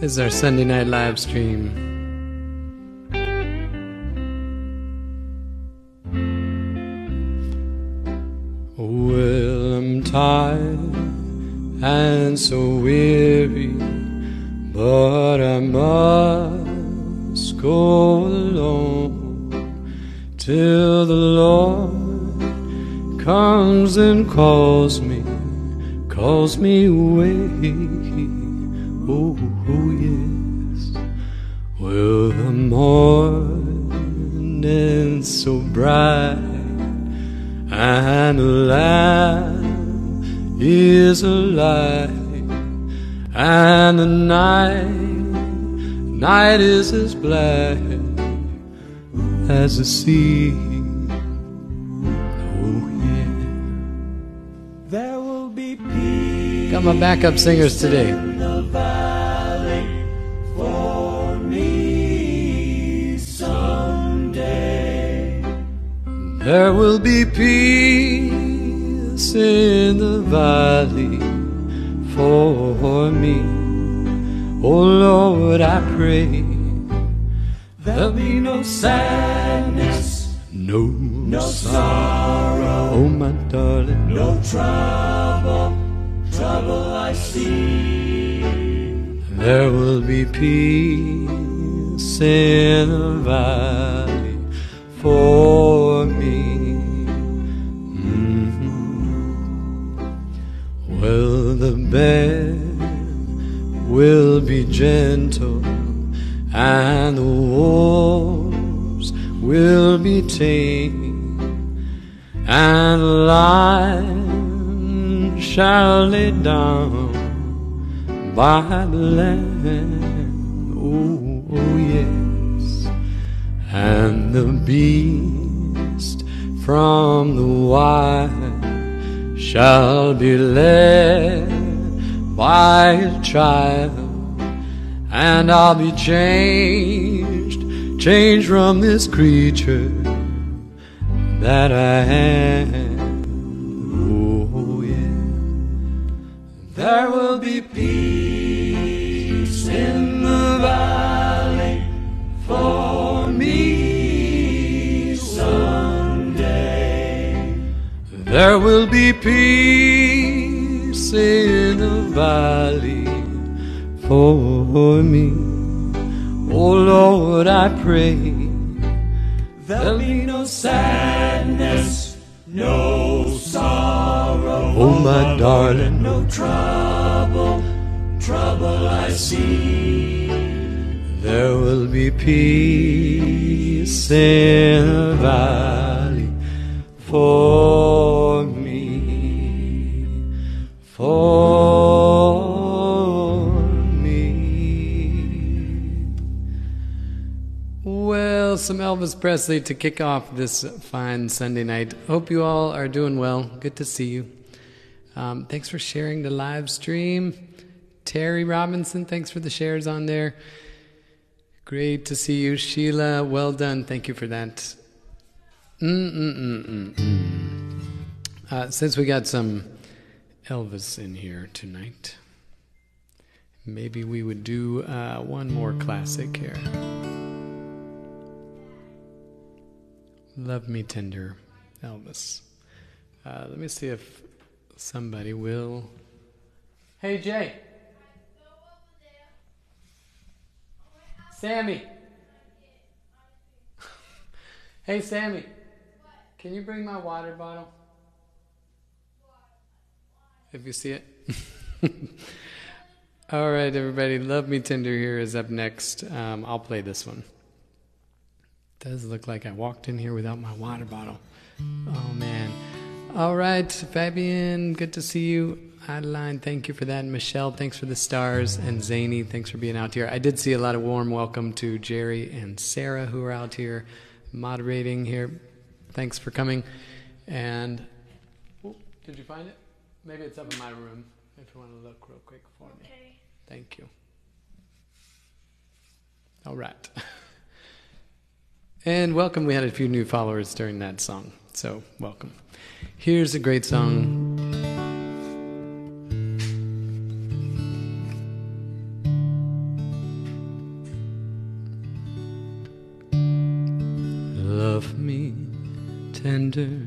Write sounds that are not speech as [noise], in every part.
This is our Sunday night live stream. Well, I'm tired and so weary, but I must go alone till the Lord comes and calls me, calls me away. The morning's so bright and the lamb is alive and the night night is as black as the sea. Oh yeah. There will be peace got my backup singers today There will be peace in the valley for me. Oh Lord, I pray There'll be no sadness, no, no sorrow, Oh my darling, no trouble, trouble I see. there will be peace in the valley for bed will be gentle and the wolves will be tame and the lion shall lay down by the land. Oh, oh yes, and the beast from the wild shall be led by a child, and I'll be changed, changed from this creature that I am. Oh, yeah. There will be peace in the valley for me someday. There will be peace in the valley for me. Oh Lord, I pray. There'll be no sadness, no sorrow, Oh my darling, no trouble, trouble I see. there will be peace in the valley for For me. Well, some Elvis Presley to kick off this fine Sunday night. Hope you all are doing well. Good to see you. Um, thanks for sharing the live stream. Terry Robinson, thanks for the shares on there. Great to see you. Sheila, well done. Thank you for that. Mm-mm-mm-mm-mm. Uh, since we got some Elvis in here tonight, maybe we would do uh, one more classic here. Love Me Tender, Elvis. Uh, let me see if somebody will. Hey, Jay. Sammy. [laughs] hey, Sammy. Can you bring my water bottle? If you see it. [laughs] All right, everybody. Love Me Tender here is up next. Um, I'll play this one. Does look like I walked in here without my water bottle. Oh, man. All right, Fabian, good to see you. Adeline, thank you for that. And Michelle, thanks for the stars. And Zany, thanks for being out here. I did see a lot of warm welcome to Jerry and Sarah who are out here moderating here. Thanks for coming. And oh, did you find it? Maybe it's up in my room if you want to look real quick for okay. me. Thank you. All right. [laughs] and welcome. We had a few new followers during that song. So, welcome. Here's a great song. Love me tender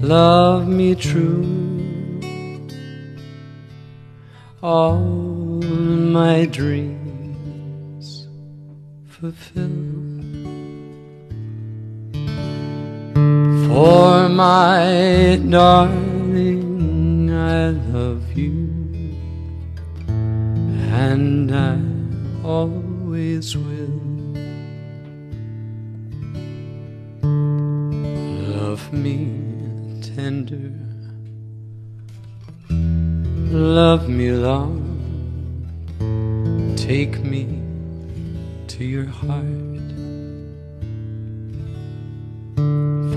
love me true. All my dreams fulfill. For my darling, I love you, and I always will. Tender, love me long, take me to your heart.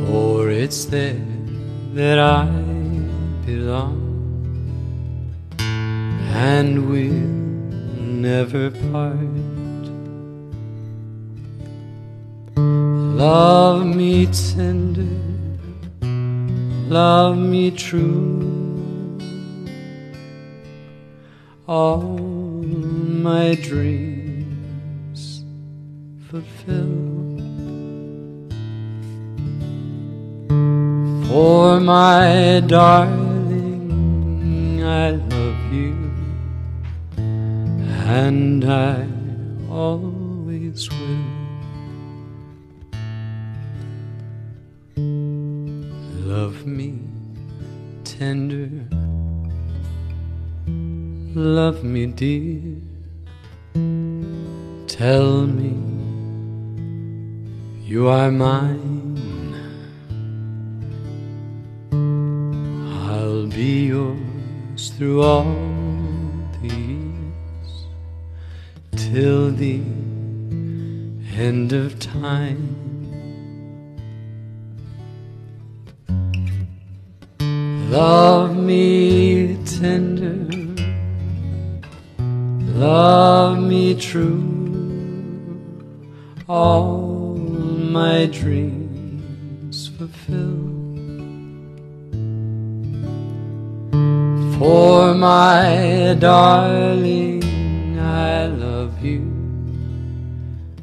For it's there that I belong, and we'll never part. Love me tender, love me true. All my dreams fulfill. For my darling, I love you, and I always will. Love me tender, love me dear. Tell me you are mine. I'll be yours through all the years till the end of time. Love me tender, love me true. All my dreams fulfill. For my darling, I love you,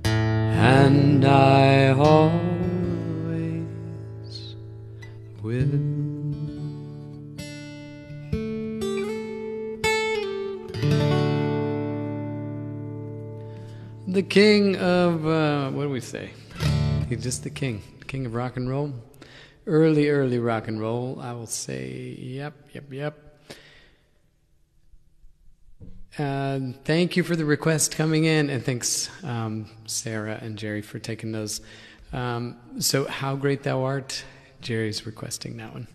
and I always will. The king of, uh, what do we say? He's just the king, king of rock and roll. Early, early rock and roll. I will say, yep, yep, yep. Uh, thank you for the request coming in, and thanks, um, Sarah and Jerry, for taking those. Um, so, How Great Thou Art, Jerry's requesting that one.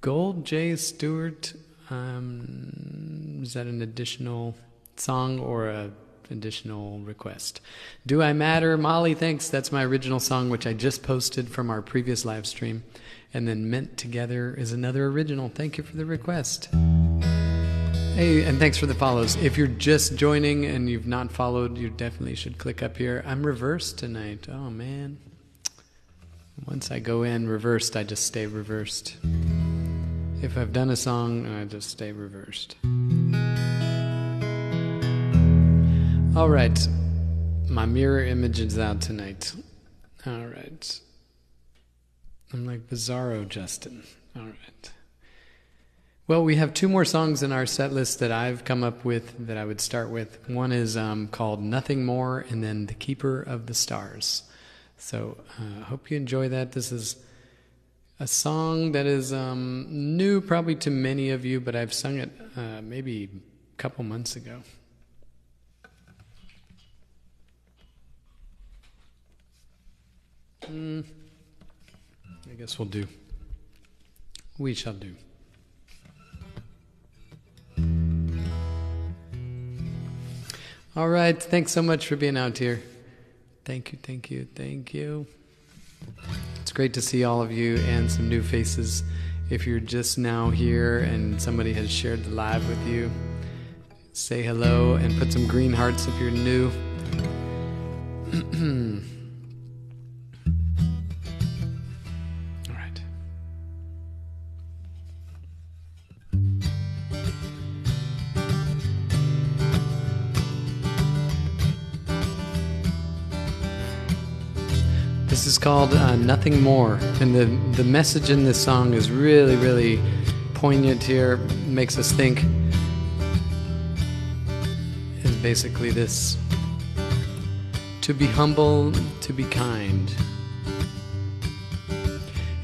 Gold J. Stewart, um, is that an additional song or a additional request? Do I Matter? Molly, thanks. That's my original song, which I just posted from our previous live stream. And then Meant Together is another original. Thank you for the request. Hey, and thanks for the follows. If you're just joining and you've not followed, you definitely should click up here. I'm reversed tonight. Oh, man. Once I go in reversed, I just stay reversed. If I've done a song, I just stay reversed. All right. My mirror image is out tonight. All right. I'm like Bizarro Justin. All right. Well, we have two more songs in our set list that I've come up with that I would start with. One is um, called Nothing More, and then The Keeper of the Stars. So I uh, hope you enjoy that. This is a song that is um, new probably to many of you, but I've sung it uh, maybe a couple months ago. Mm, I guess we'll do. We shall do. All right. Thanks so much for being out here. Thank you, thank you, thank you. It's great to see all of you and some new faces. If you're just now here and somebody has shared the live with you, say hello and put some green hearts if you're new. [clears throat] This is called uh, Nothing More. And the, the message in this song is really, really poignant here, makes us think. Is basically this to be humble, to be kind.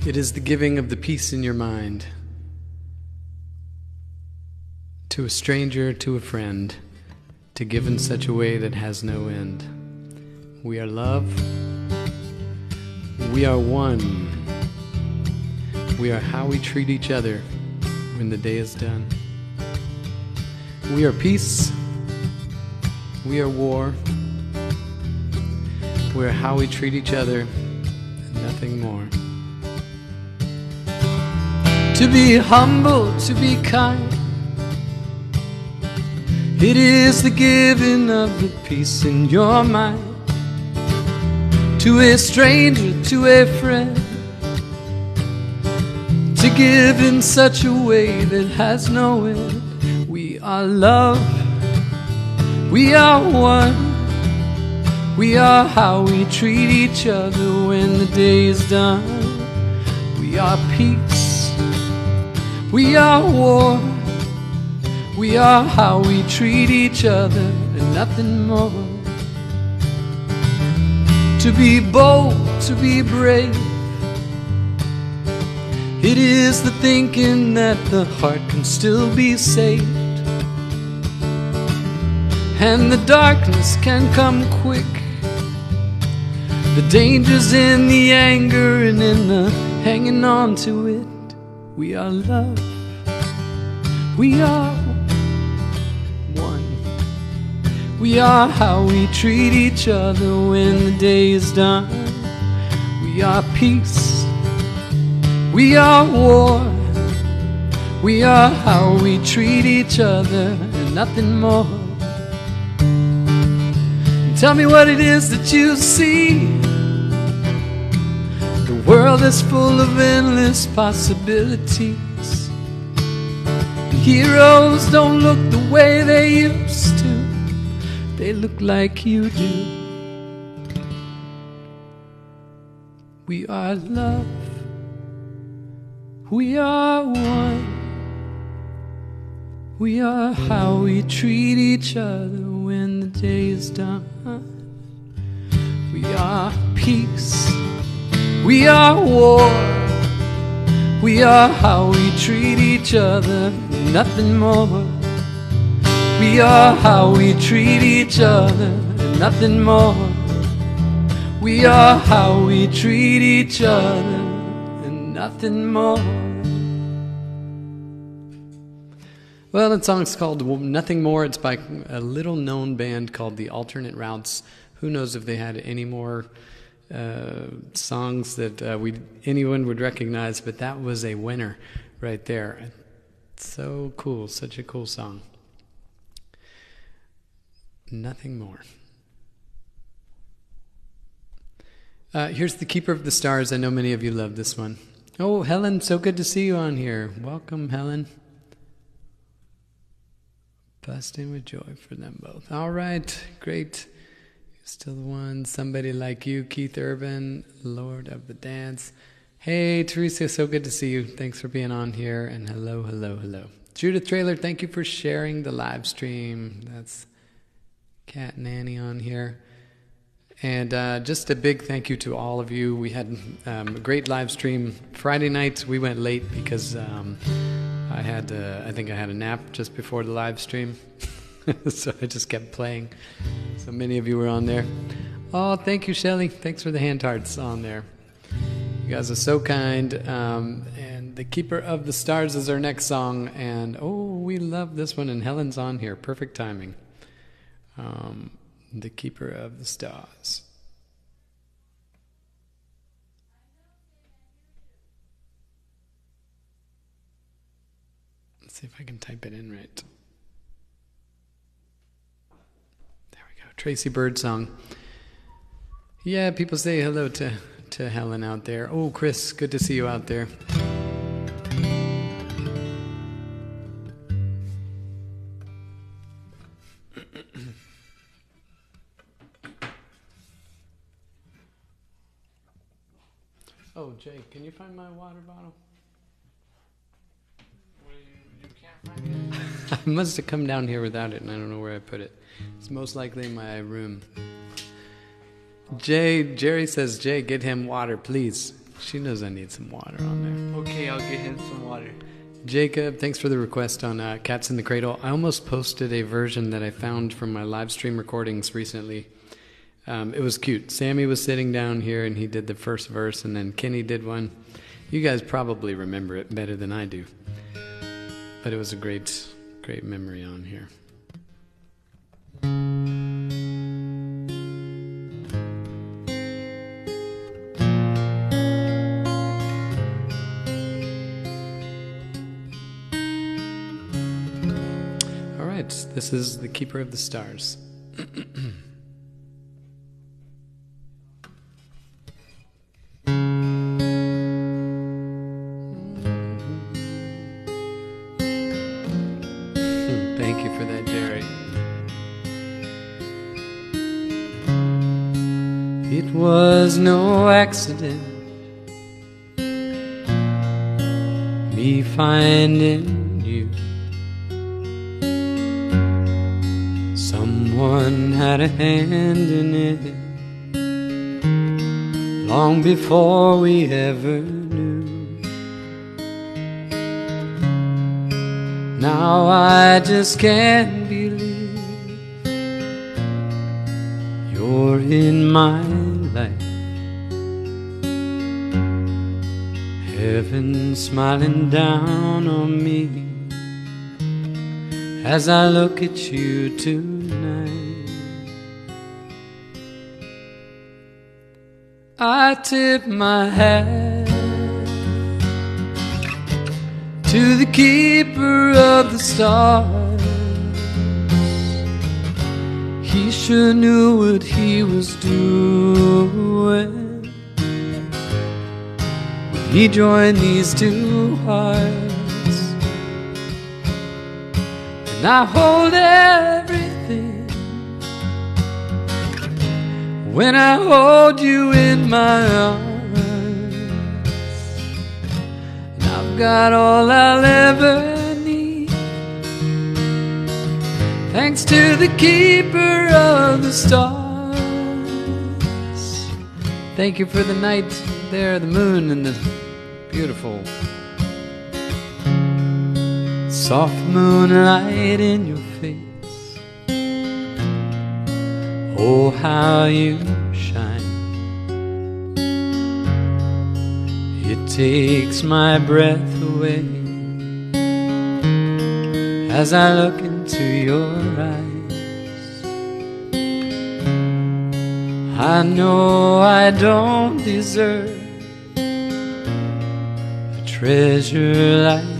It is the giving of the peace in your mind to a stranger, to a friend, to give in such a way that has no end. We are love. We are one. We are how we treat each other when the day is done. We are peace. We are war. We are how we treat each other and nothing more. To be humble, to be kind. It is the giving of the peace in your mind to a stranger, to a friend, to give in such a way that has no end. We are love, we are one, we are how we treat each other when the day is done. We are peace, we are war, we are how we treat each other and nothing more to be bold, to be brave. It is the thinking that the heart can still be saved. And the darkness can come quick. The danger's in the anger and in the hanging on to it. We are love. We are We are how we treat each other when the day is done. We are peace. We are war. We are how we treat each other and nothing more. Tell me what it is that you see. The world is full of endless possibilities. Heroes don't look the way they used they look like you do. We are love, we are one. We are how we treat each other when the day is done. We are peace, we are war. We are how we treat each other, nothing more. We are how we treat each other and nothing more. We are how we treat each other and nothing more. Well, that song's called Nothing More. It's by a little known band called The Alternate Routes. Who knows if they had any more uh, songs that uh, we anyone would recognize, but that was a winner right there. So cool, such a cool song. Nothing more. Uh, here's the Keeper of the Stars. I know many of you love this one. Oh, Helen, so good to see you on here. Welcome, Helen. Busting with joy for them both. All right, great. Still the one. Somebody like you, Keith Urban, Lord of the Dance. Hey, Teresa, so good to see you. Thanks for being on here. And hello, hello, hello. Judith Trailer, thank you for sharing the live stream. That's Cat Nanny on here. And uh, just a big thank you to all of you. We had um, a great live stream Friday night. We went late because um, I had, uh, I think I had a nap just before the live stream, [laughs] so I just kept playing. So many of you were on there. Oh, thank you, Shelly. Thanks for the hand tarts on there. You guys are so kind. Um, and the Keeper of the Stars is our next song. And oh, we love this one. And Helen's on here. Perfect timing um, the keeper of the stars. Let's see if I can type it in right. There we go. Tracy Byrd song. Yeah, people say hello to, to Helen out there. Oh, Chris, good to see you out there. Jake, can you find my water bottle? [laughs] I must have come down here without it, and I don't know where I put it. It's most likely in my room. Jay, Jerry says, Jay, get him water, please. She knows I need some water on there. Okay, I'll get him some water. Jacob, thanks for the request on uh, Cats in the Cradle. I almost posted a version that I found from my live stream recordings recently. Um, it was cute. Sammy was sitting down here and he did the first verse, and then Kenny did one. You guys probably remember it better than I do. But it was a great, great memory on here. All right, this is The Keeper of the Stars. Before we ever knew. Now I just can't believe you're in my life. Heaven smiling down on me as I look at you tonight. I tip my hat to the keeper of the stars. He sure knew what he was doing when he joined these two hearts. And I hold everything when I hold you in my arms. And I've got all I'll ever need. Thanks to the keeper of the stars. Thank you for the night there, the moon, and the beautiful soft moonlight in your face. Oh, how you shine. It takes my breath away as I look into your eyes. I know I don't deserve a treasure like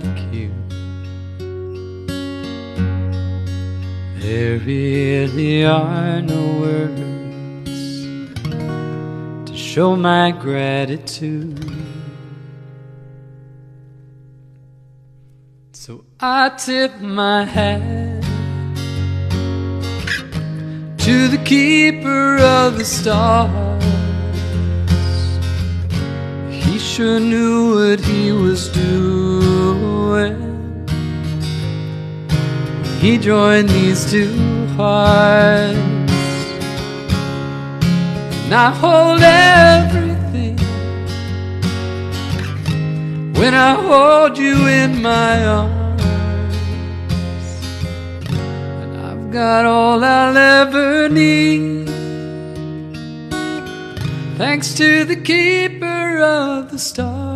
There really are no words to show my gratitude. So I tip my hat to the keeper of the stars. He sure knew what he was doing. He joined these two hearts, and I hold everything when I hold you in my arms. And I've got all I'll ever need. Thanks to the keeper of the stars.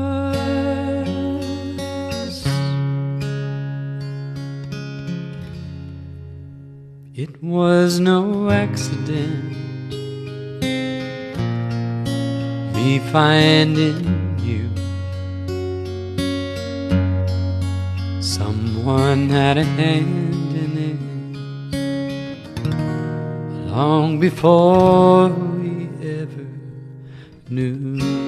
It was no accident. Me finding you. Someone had a hand in it long before we ever knew.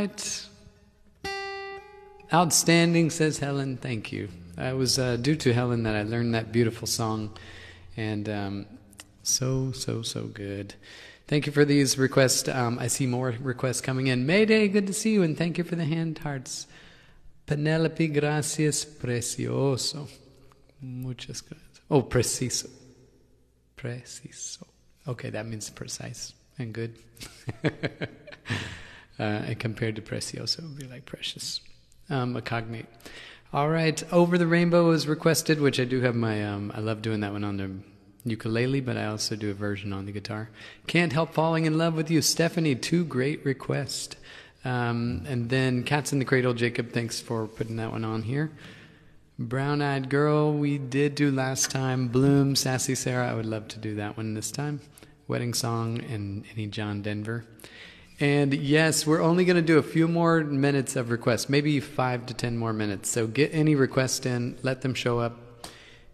Right. Outstanding, says Helen. Thank you. It was uh, due to Helen that I learned that beautiful song. And um, so, so, so good. Thank you for these requests. Um, I see more requests coming in. Mayday, good to see you, and thank you for the hand hearts. Penelope, gracias, precioso. Muchas gracias. Oh, preciso. Preciso. Okay, that means precise and good. [laughs] uh, and compared to precioso, would be like precious. Um, a cognate. All right, Over the Rainbow is requested, which I do have my, um, I love doing that one on the ukulele, but I also do a version on the guitar. Can't Help Falling in Love with You, Stephanie, two great requests. Um, and then Cats in the Cradle, Jacob, thanks for putting that one on here. Brown Eyed Girl, we did do last time. Bloom, Sassy Sarah, I would love to do that one this time. Wedding Song and any John Denver. And yes, we're only going to do a few more minutes of requests, maybe five to ten more minutes. So get any requests in, let them show up.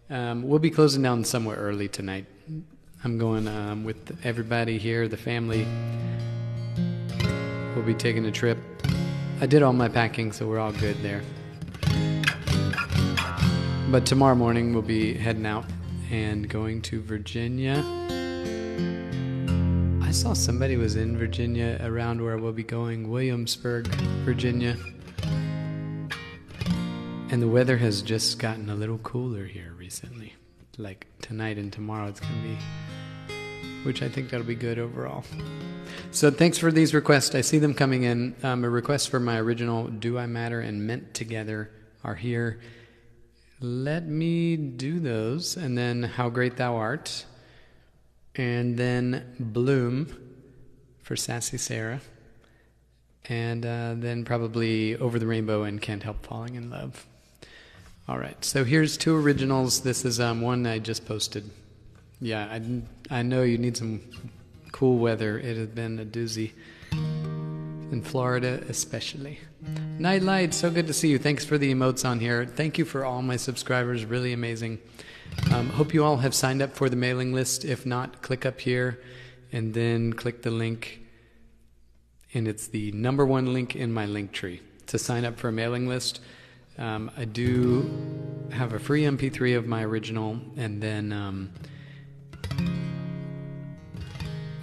Um, we'll be closing down somewhere early tonight. I'm going um, with everybody here, the family. We'll be taking a trip. I did all my packing, so we're all good there. But tomorrow morning we'll be heading out and going to Virginia. I saw somebody was in Virginia around where we'll be going, Williamsburg, Virginia. And the weather has just gotten a little cooler here recently. Like tonight and tomorrow it's going to be which I think that'll be good overall. So thanks for these requests. I see them coming in. Um, a request for my original "Do I Matter" and "Meant Together" are here. Let me do those, and then "How Great Thou Art," and then "Bloom" for Sassy Sarah, and uh, then probably "Over the Rainbow" and "Can't Help Falling in Love." All right. So here's two originals. This is um, one I just posted. Yeah, I, I know you need some cool weather. It has been a doozy in Florida, especially. Nightlight, so good to see you. Thanks for the emotes on here. Thank you for all my subscribers. Really amazing. Um, hope you all have signed up for the mailing list. If not, click up here and then click the link. And it's the number one link in my Linktree to sign up for a mailing list. Um, I do have a free MP3 of my original, and then. Um,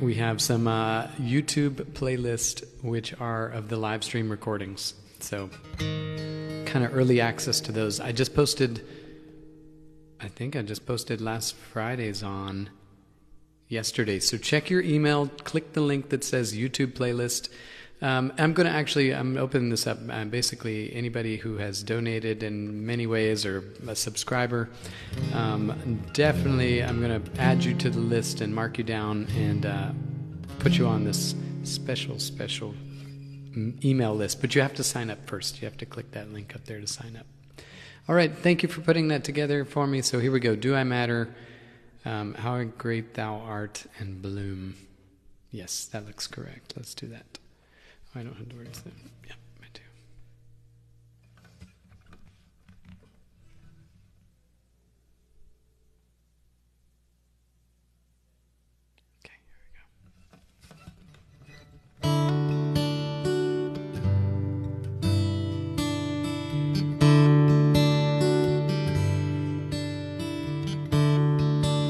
we have some uh, YouTube playlist which are of the live stream recordings. So, kind of early access to those. I just posted, I think I just posted last Friday's on yesterday. So, check your email, click the link that says YouTube playlist. Um, I'm going to actually, I'm opening this up. Uh, basically, anybody who has donated in many ways or a subscriber, um, definitely I'm going to add you to the list and mark you down and uh, put you on this special, special email list. But you have to sign up first. You have to click that link up there to sign up. All right, thank you for putting that together for me. So here we go. Do I matter? Um, how great thou art and bloom. Yes, that looks correct. Let's do that. I don't have the words then. Yeah,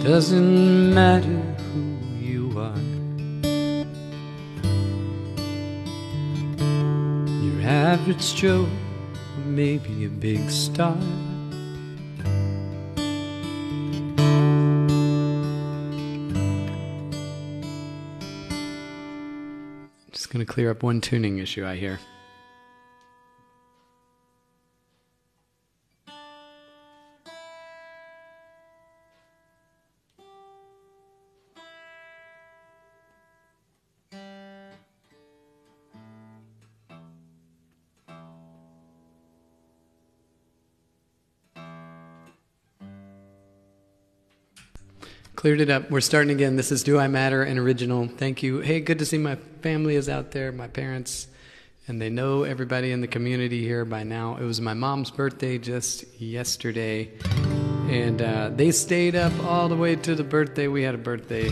Doesn't matter who you are. Your average Joe, or maybe a big star. Just gonna clear up one tuning issue I hear. Cleared it up. We're starting again. This is Do I Matter, an original. Thank you. Hey, good to see my family is out there, my parents, and they know everybody in the community here by now. It was my mom's birthday just yesterday, and uh, they stayed up all the way to the birthday. We had a birthday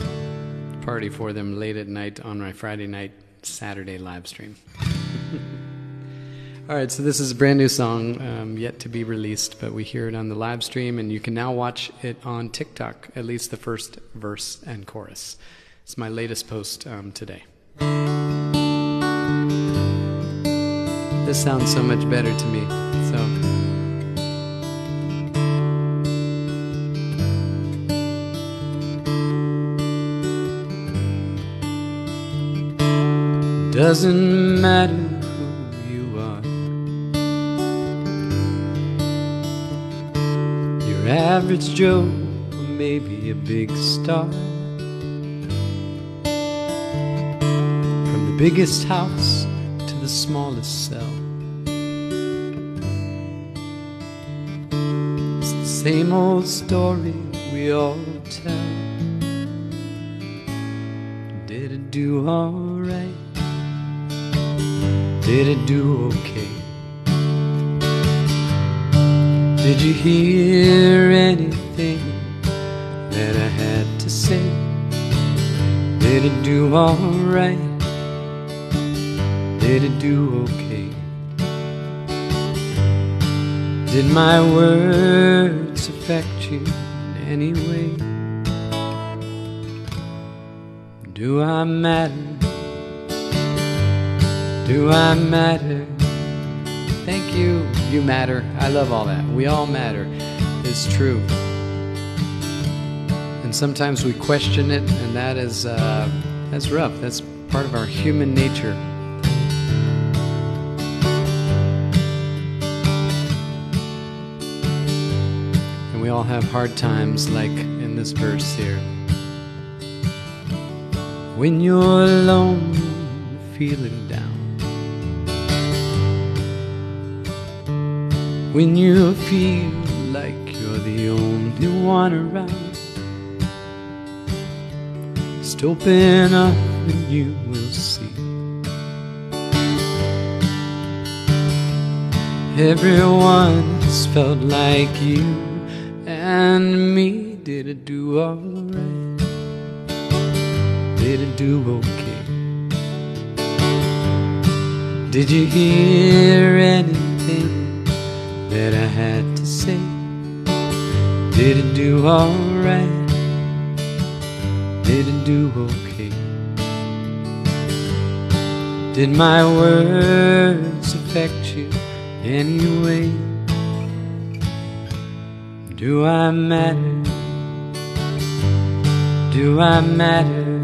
party for them late at night on my Friday night, Saturday live stream. All right, so this is a brand new song, um, yet to be released, but we hear it on the live stream, and you can now watch it on TikTok, at least the first verse and chorus. It's my latest post um, today. This sounds so much better to me, so. Doesn't matter Your average Joe, or maybe a big star. From the biggest house to the smallest cell. It's the same old story we all tell. Did it do alright? Did it do okay? Did you hear anything that I had to say? Did it do alright? Did it do okay? Did my words affect you in any way? Do I matter? Do I matter? Thank you. You matter. I love all that. We all matter. It's true. And sometimes we question it, and that is uh, that's rough. That's part of our human nature. And we all have hard times, like in this verse here. When you're alone, feeling When you feel like you're the only one around, just open up and you will see. Everyone has felt like you and me. Did it do alright? Did it do okay? Did you hear anything that I had to say? Did it do alright? Did it do okay? Did my words affect you anyway? Do I matter? Do I matter?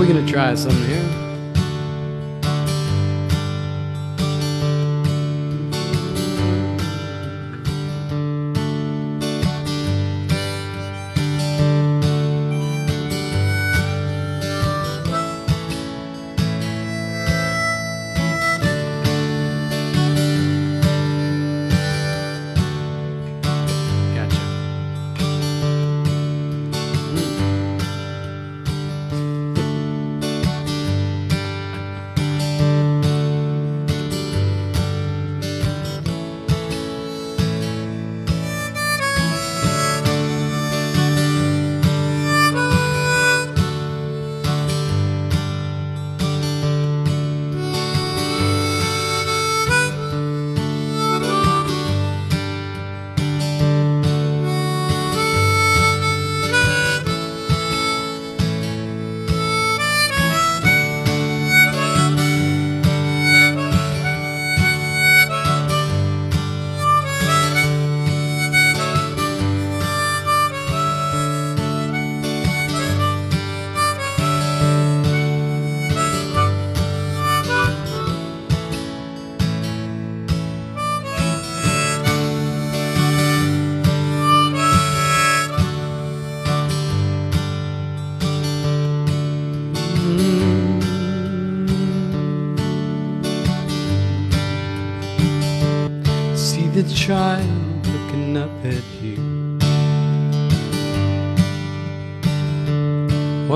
We're gonna try something here.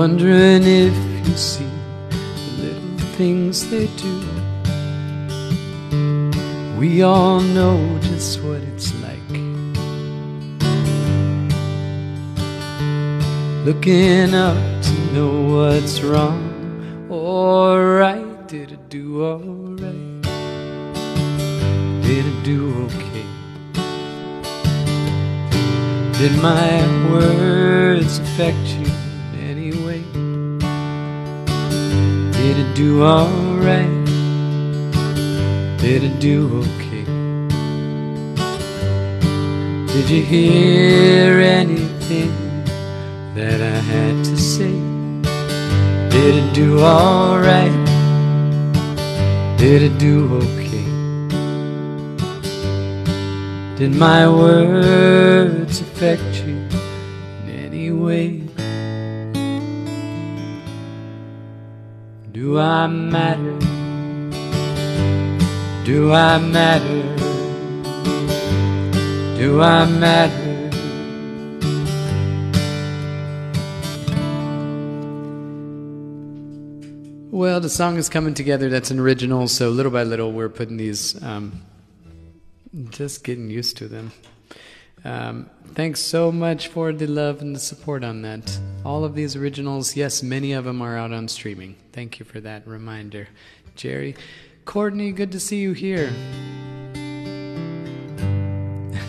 Wondering if you see the little things they do. We all know just what it's like. Looking up to know what's wrong or right. Did it do alright? Did it do okay? Did my words affect you do alright? Did it do okay? Did you hear anything that I had to say? Did it do alright? Did it do okay? Did my words affect Do I matter? Do I matter? Do I matter? Well, the song is coming together. That's an original. So little by little, we're putting these, um, just getting used to them. Um, thanks so much for the love and the support on that. All of these originals, yes, many of them are out on streaming. Thank you for that reminder, Jerry. Courtenay, good to see you here.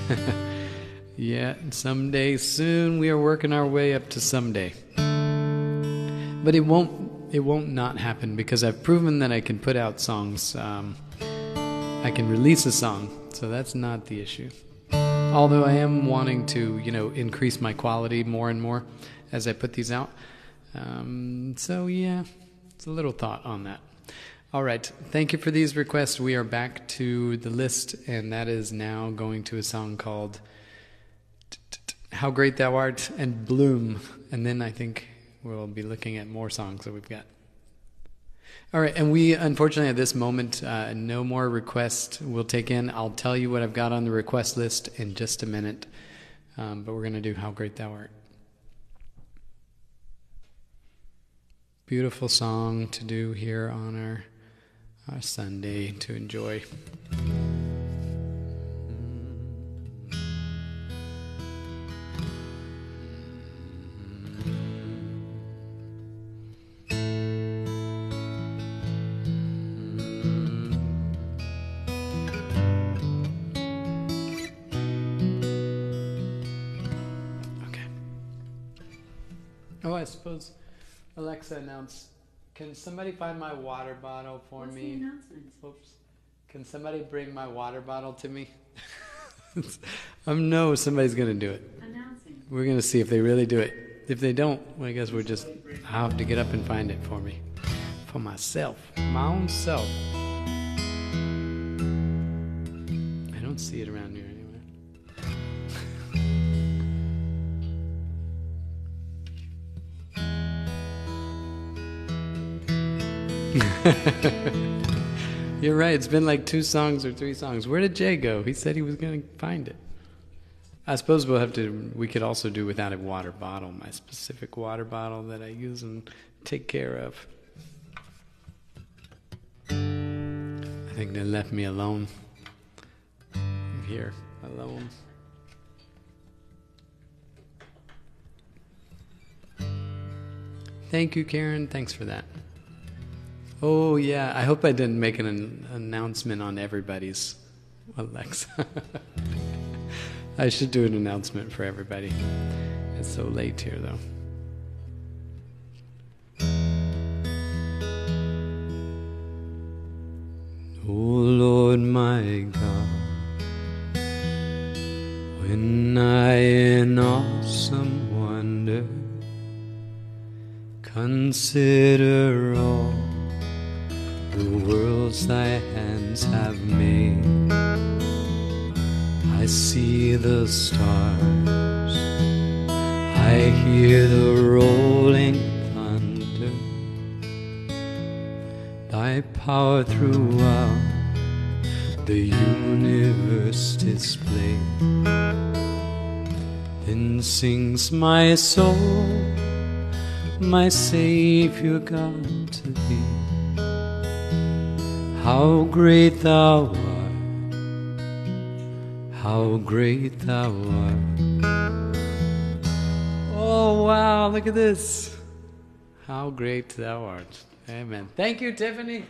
[laughs] yeah, someday soon we are working our way up to someday. But it won't it won't not happen because I've proven that I can put out songs. Um, I can release a song, so that's not the issue. Although I am wanting to, you know, increase my quality more and more as I put these out. Um, so yeah, it's a little thought on that. All right, thank you for these requests. We are back to the list, and that is now going to a song called "How Great Thou Art" and "Bloom," and then I think we'll be looking at more songs that we've got. All right, and we unfortunately at this moment, uh, no more requests we'll take in. I'll tell you what I've got on the request list in just a minute, um, but we're going to do How Great Thou Art. Beautiful song to do here on our, our Sunday to enjoy. Somebody find my water bottle for What's me? Oops. Can somebody bring my water bottle to me? [laughs] Um, I know somebody's going to do it. Announcing. We're going to see if they really do it. If they don't, well, I guess we're just, I'll have to get up and find it for me. For myself. My own self. I don't see it around [laughs] You're right. It's been like two songs or three songs. Where did Jay go? He said he was going to find it. I suppose we'll have to. We could also do without a water bottle. My specific water bottle that I use and take care of. I think they left me alone. I'm here alone. Thank you, Karen. Thanks for that. Oh yeah, I hope I didn't make an, an announcement on everybody's Alexa. [laughs] I should do an announcement for everybody. It's so late here though. Oh Lord my God, when I in awesome wonder consider all the worlds thy hands have made. I see the stars, I hear the rolling thunder, thy power throughout the universe display. Then sings my soul, my Savior God to thee. How great thou art, how great thou art. Oh wow, look at this. How great thou art. Amen. Thank you, Tiffany.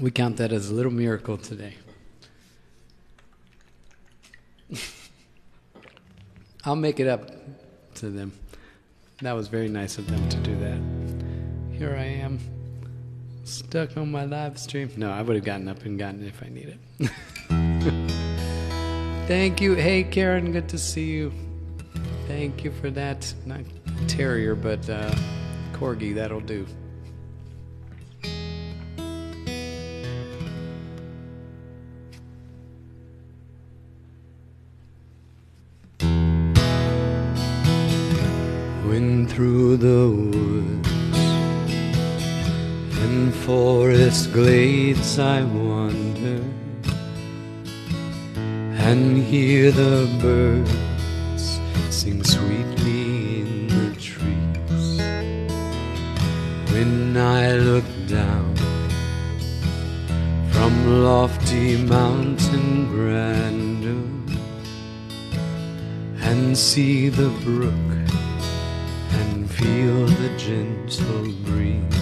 We count that as a little miracle today. [laughs] I'll make it up to them. That was very nice of them to do that. Here I am, stuck on my live stream. No, I would have gotten up and gotten it if I needed. [laughs] Thank you. Hey, Karen, good to see you. Thank you for that. Not terrier, but uh, corgi, that'll do. Through the woods and forest glades I wander and hear the birds sing sweetly in the trees. When I look down from lofty mountain grandeur and see the brook and feel the gentle breeze.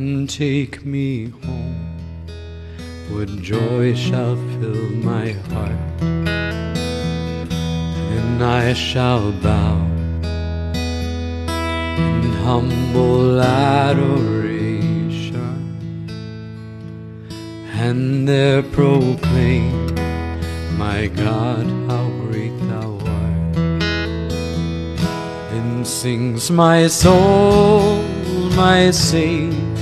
And take me home, what joy shall fill my heart and I shall bow in humble adoration and there proclaim, My God, how great thou art. Then sings my soul, my Savior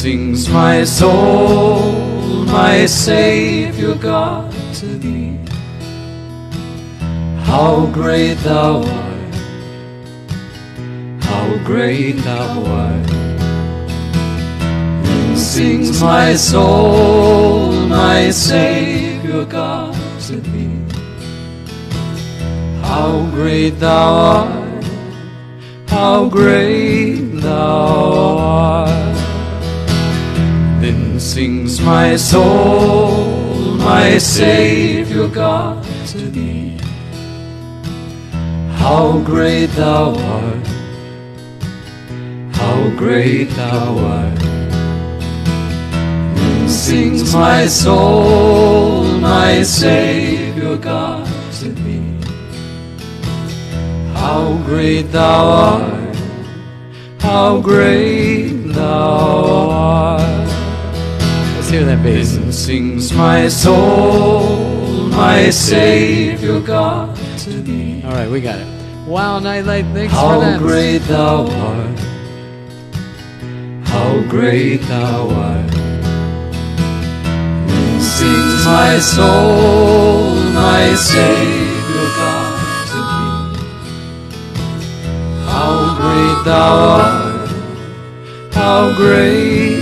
Sings my soul, my Savior God to thee. How great thou art how great thou art. Sings my soul, my Savior God to thee. How great thou art, how great thou art. Sings my soul, my Savior God to thee. How great thou art how great thou art. Sings my soul, my Savior God to thee. How great thou art, how great thou art. Hear that bass. Then sings my soul, my Savior God to thee. All right, we got it. Wow, Nightlight, thanks for that. How great thou art! How great thou art! Then sings my soul, my Savior God to thee. How great thou art! How great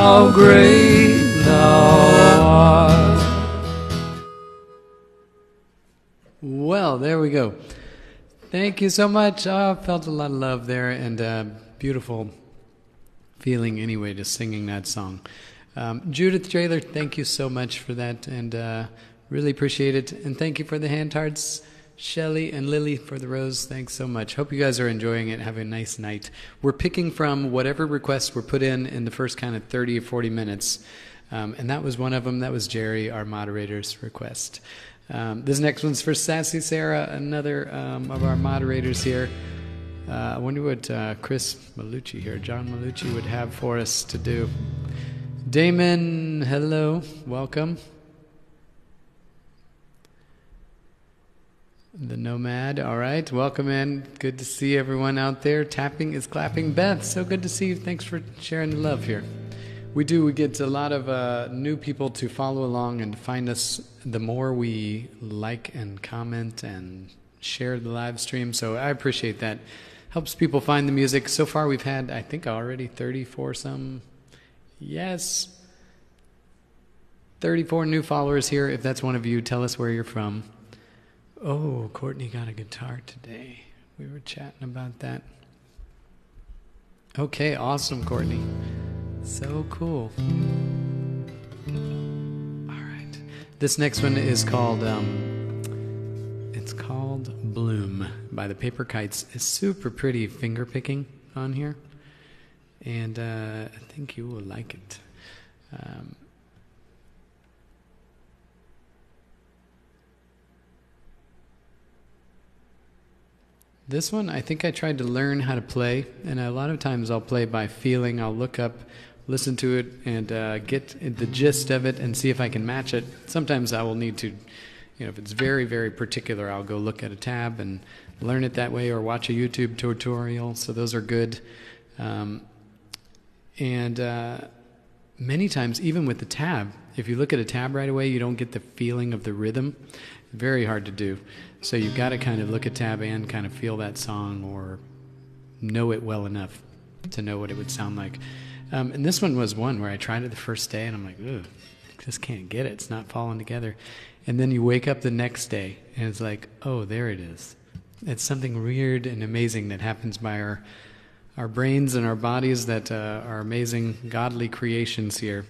How great thou art! Well, there we go. Thank you so much. Oh, I felt a lot of love there and uh, beautiful feeling anyway, just singing that song. Um, Judith Trailer, thank you so much for that and uh, really appreciate it. And thank you for the hand hearts. Shelly and Lily for the rose, thanks so much. Hope you guys are enjoying it, Have a nice night. We're picking from whatever requests were put in in the first kind of 30 or 40 minutes. Um, and that was one of them. That was Jerry, our moderator's request. Um, this next one's for Sassy Sarah, another um, of our moderators here. Uh, I wonder what uh, Chris Malucci here, John Malucci, would have for us to do. Damon, hello, welcome. The Nomad, all right, welcome in. Good to see everyone out there. Tapping is clapping. Beth, so good to see you. Thanks for sharing the love here. We do. We get a lot of uh, new people to follow along and find us. The more we like and comment and share the live stream, so I appreciate that. Helps people find the music. So far, we've had I think already 34 some. Yes, 34 new followers here. If that's one of you, tell us where you're from. Oh, Courtenay got a guitar today. We were chatting about that. Okay, awesome, Courtenay. So cool. All right. This next one is called um, it's called Bloom by the Paper Kites. It's super pretty finger picking on here, and uh, I think you will like it. Um, This one, I think I tried to learn how to play, and a lot of times I'll play by feeling. I'll look up, listen to it, and uh, get the gist of it and see if I can match it. Sometimes I will need to, you know, if it's very, very particular, I'll go look at a tab and learn it that way or watch a YouTube tutorial. So those are good. Um, and uh, many times, even with the tab, if you look at a tab right away, you don't get the feeling of the rhythm. Very hard to do. So you've got to kind of look at tab and kind of feel that song or know it well enough to know what it would sound like. Um, and this one was one where I tried it the first day and I'm like, ugh, just can't get it. It's not falling together. And then you wake up the next day and it's like, oh, there it is. It's something weird and amazing that happens by our our brains and our bodies that uh, are amazing godly creations here.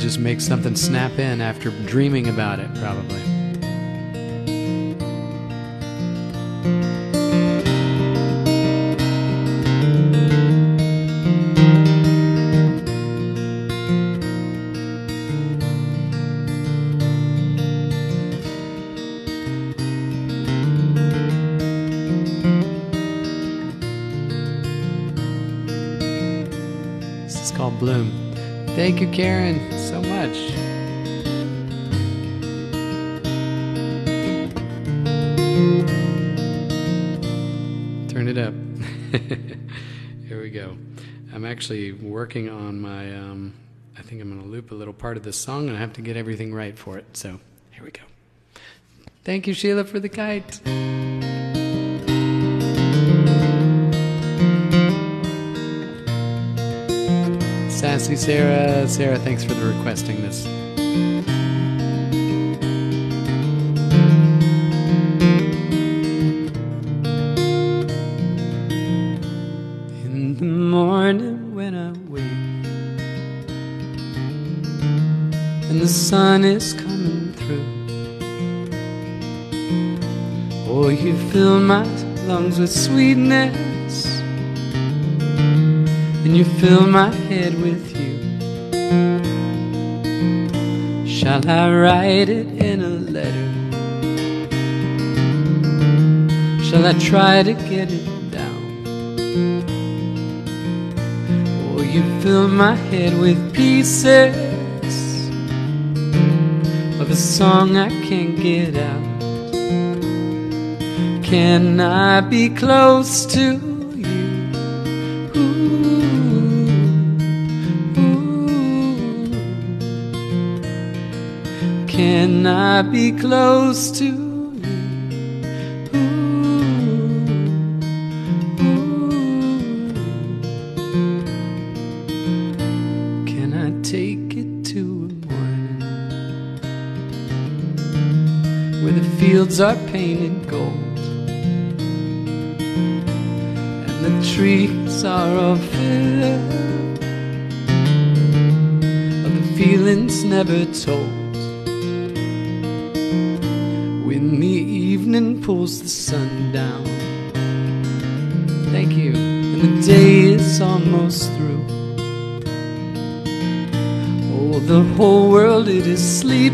Just make something snap in after dreaming about it, probably. Is called Bloom. Thank you, Karen, so much. Turn it up. [laughs] Here we go. I'm actually working on my. Um, I think I'm going to loop a little part of this song, and I have to get everything right for it. So here we go. Thank you, Sheila, for the kite. Sassy Sarah. Sarah, thanks for the requesting this. In the morning when I wake, and the sun is coming through. Oh, you fill my lungs with sweetness, and you fill my head with Shall I write it in a letter? Shall I try to get it down? Oh, you fill my head with pieces of a song I can't get out. Can I be close to Can I be close to you? Can I take it to a morning where the fields are painted gold and the trees are all the feelings never told? The sun down, thank you, and the day is almost through. Oh, the whole world it is sleeping,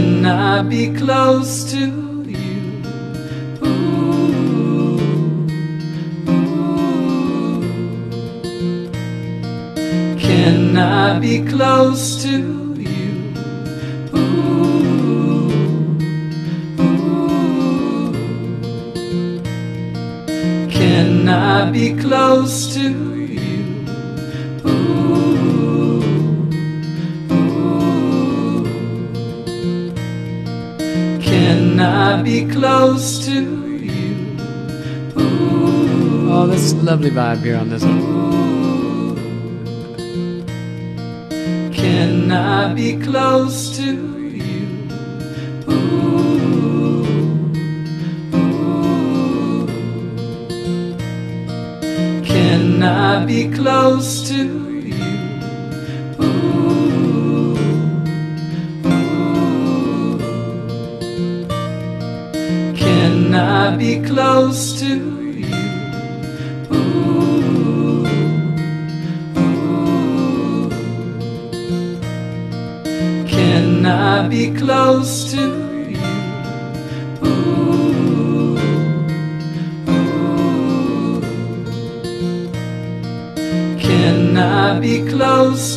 Can I be close to you? Ooh, ooh. Can I be close to you? Ooh, ooh. Can I be close to I be close to you? Ooh. Oh, this lovely vibe here on this one. Can I be close to you? Ooh, ooh. Can I be close to you? Be close to you? Can I be close to you? Ooh, ooh. Can I be close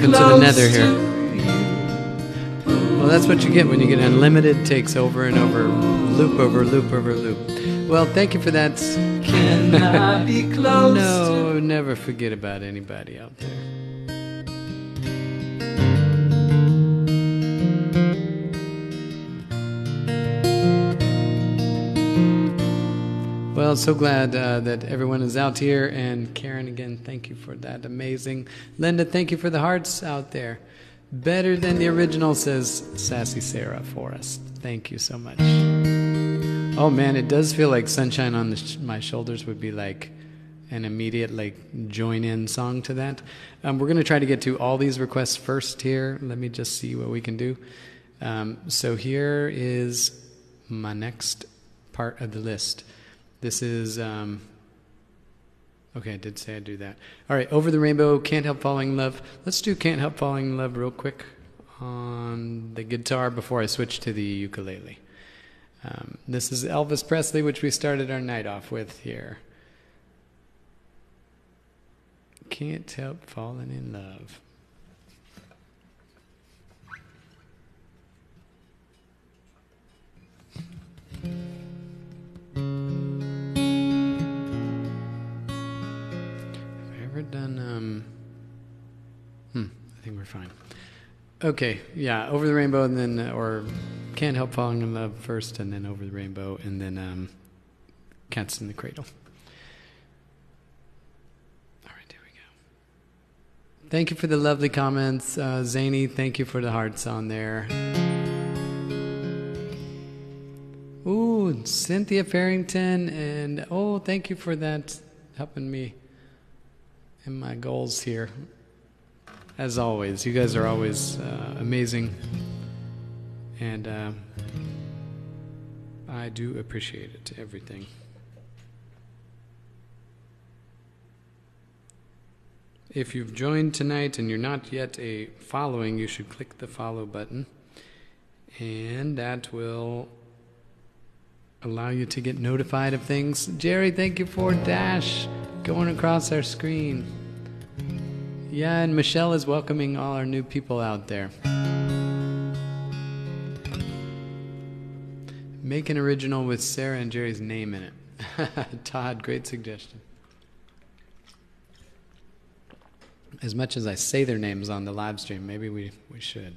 off into the nether here. Well, that's what you get when you get unlimited takes over and over, loop over loop over loop. Well, thank you for that. Can I be [laughs] close No, never forget about anybody out there. Well, so glad uh, that everyone is out here. And Karen, again, thank you for that. Amazing. Linda, thank you for the hearts out there. Better than the original, says Sassy Sarah for us. Thank you so much. Oh man, it does feel like "Sunshine on sh- My Shoulders" would be like an immediate like join in song to that. Um, we're gonna try to get to all these requests first here. Let me just see what we can do. Um, so here is my next part of the list. This is um, okay. I did say I'd do that. All right, over the rainbow. Can't help falling in love. Let's do "Can't Help Falling in Love" real quick on the guitar before I switch to the ukulele. Um, this is Elvis Presley, which we started our night off with here. Can't help falling in love. Okay, yeah, Over the Rainbow and then, uh, or Can't Help Falling in Love first and then Over the Rainbow and then um, Cats in the Cradle. All right, here we go. Thank you for the lovely comments. Uh, Zany, thank you for the hearts on there. Ooh, Cynthia Farrington, and oh, thank you for that, helping me in my goals here. As always, you guys are always uh, amazing, and uh, I do appreciate it, everything. If you've joined tonight and you're not yet a following, you should click the follow button, and that will allow you to get notified of things. Jerry, thank you for Dash going across our screen. Yeah, and Michelle is welcoming all our new people out there. Make an original with Sarah and Jerry's name in it. [laughs] Todd, great suggestion. As much as I say their names on the live stream, maybe we, we should.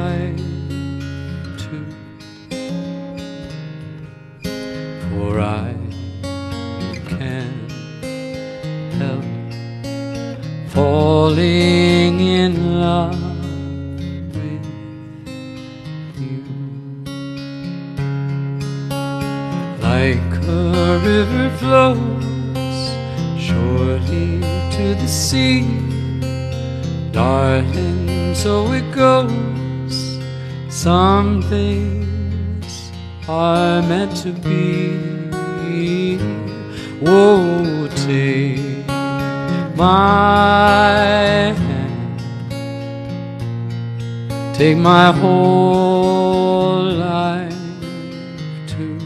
falling in love. Like a river flows surely to the sea, darling, so it goes. Some things are meant to be. Whoa, take my hand, take my whole life too,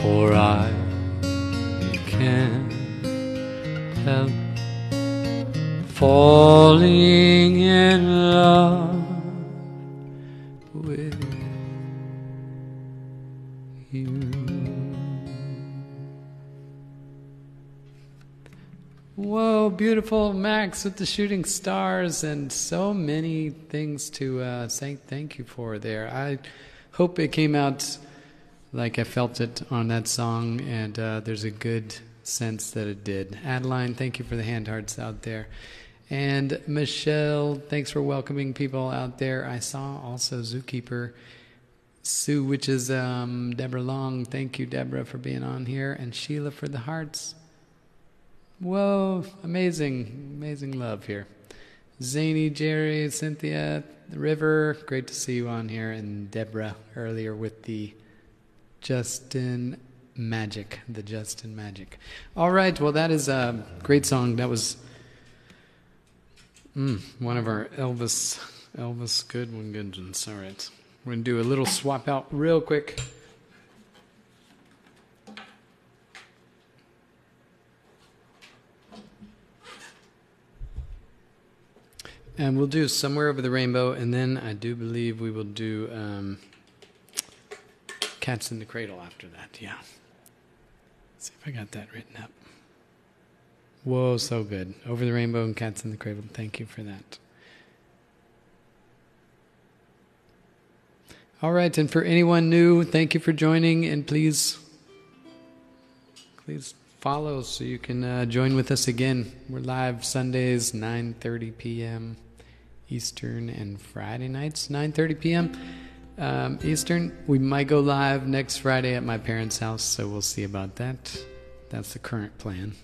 for I can't help falling in love Whoa, beautiful Max with the shooting stars and so many things to uh, say thank you for there. I hope it came out like I felt it on that song, and uh, there's a good sense that it did. Adeline, thank you for the hand hearts out there. And Michelle, thanks for welcoming people out there. I saw also Zookeeper Sue, which is um, Deborah Long. Thank you, Deborah, for being on here. And Sheila for the hearts. Whoa, amazing, amazing love here. Zany, Jerry, Cynthia, the River, great to see you on here. And Deborah earlier with the Justin Magic, the Justin Magic. All right, well, that is a great song. That was mm, one of our Elvis, Elvis Goodwin Goodwins. All right, we're gonna do a little swap out real quick. And we'll do Somewhere Over the Rainbow, and then I do believe we will do um, Cats in the Cradle after that. Yeah. Let's see if I got that written up. Whoa, so good. Over the Rainbow and Cats in the Cradle. Thank you for that. All right, and for anyone new, thank you for joining, and please, please follow so you can uh, join with us again. We're live Sundays, 9:30 p.m. Eastern, and Friday nights, 9:30 p.m. Um, Eastern. We might go live next Friday at my parents' house, so we'll see about that. That's the current plan.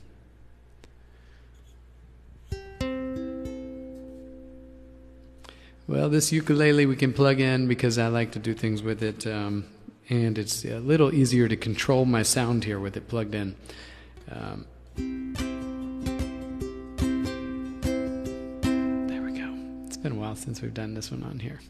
Well, this ukulele we can plug in because I like to do things with it, um, and it's a little easier to control my sound here with it plugged in. Um, been a while since we've done this one on here.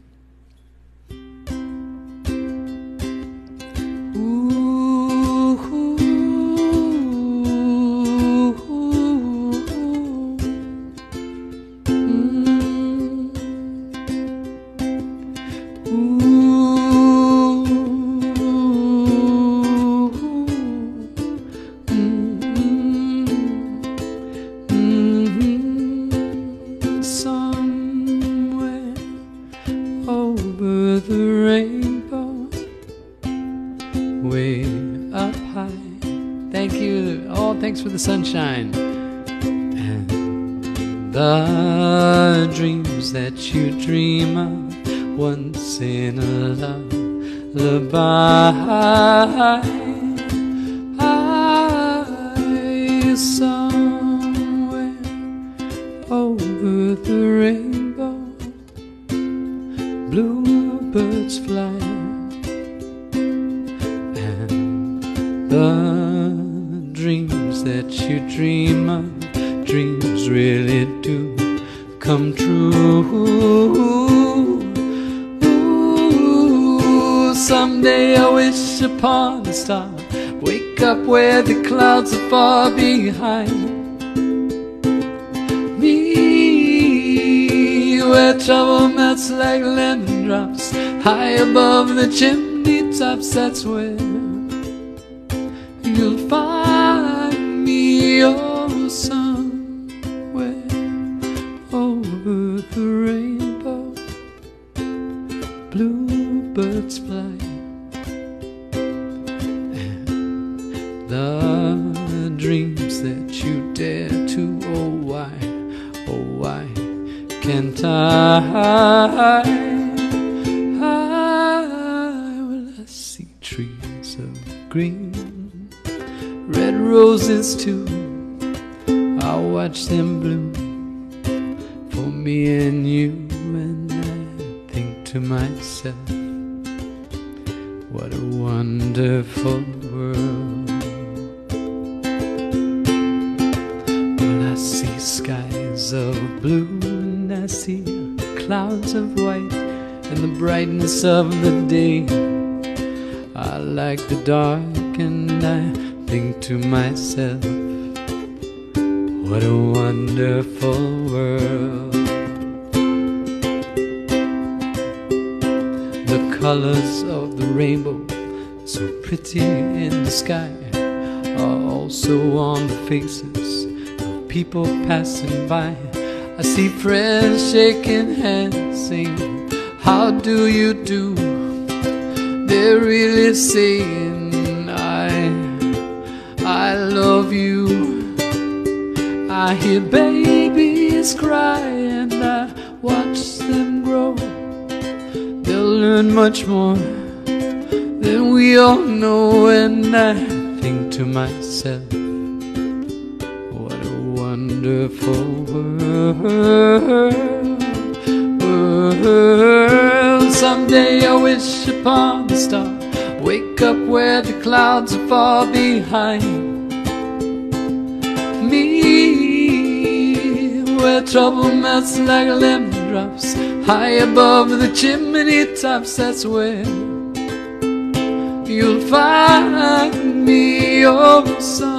What a wonderful world When I see skies of blue and I see clouds of white and the brightness of the day, I like the dark and I think to myself, what a wonderful world. colors of the rainbow, so pretty in the sky, are also on the faces of people passing by. I see friends shaking hands, saying, How do you do? They're really saying, I, I love you. I hear babies cry. Much more than we all know, and I think to myself, what a wonderful world. Someday I wish upon a star, wake up where the clouds are far behind me, where trouble melts like lemon drops high above the chimney tops. That's where you'll find me, oh, somewhere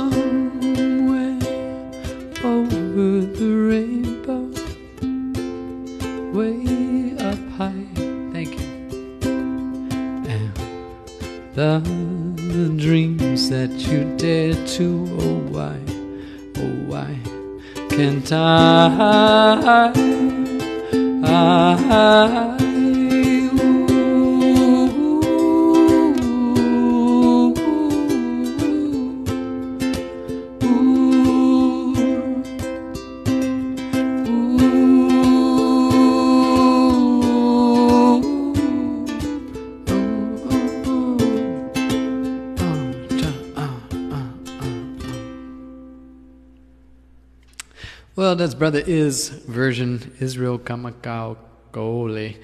Brother Iz version, Israel Kamakau Gole,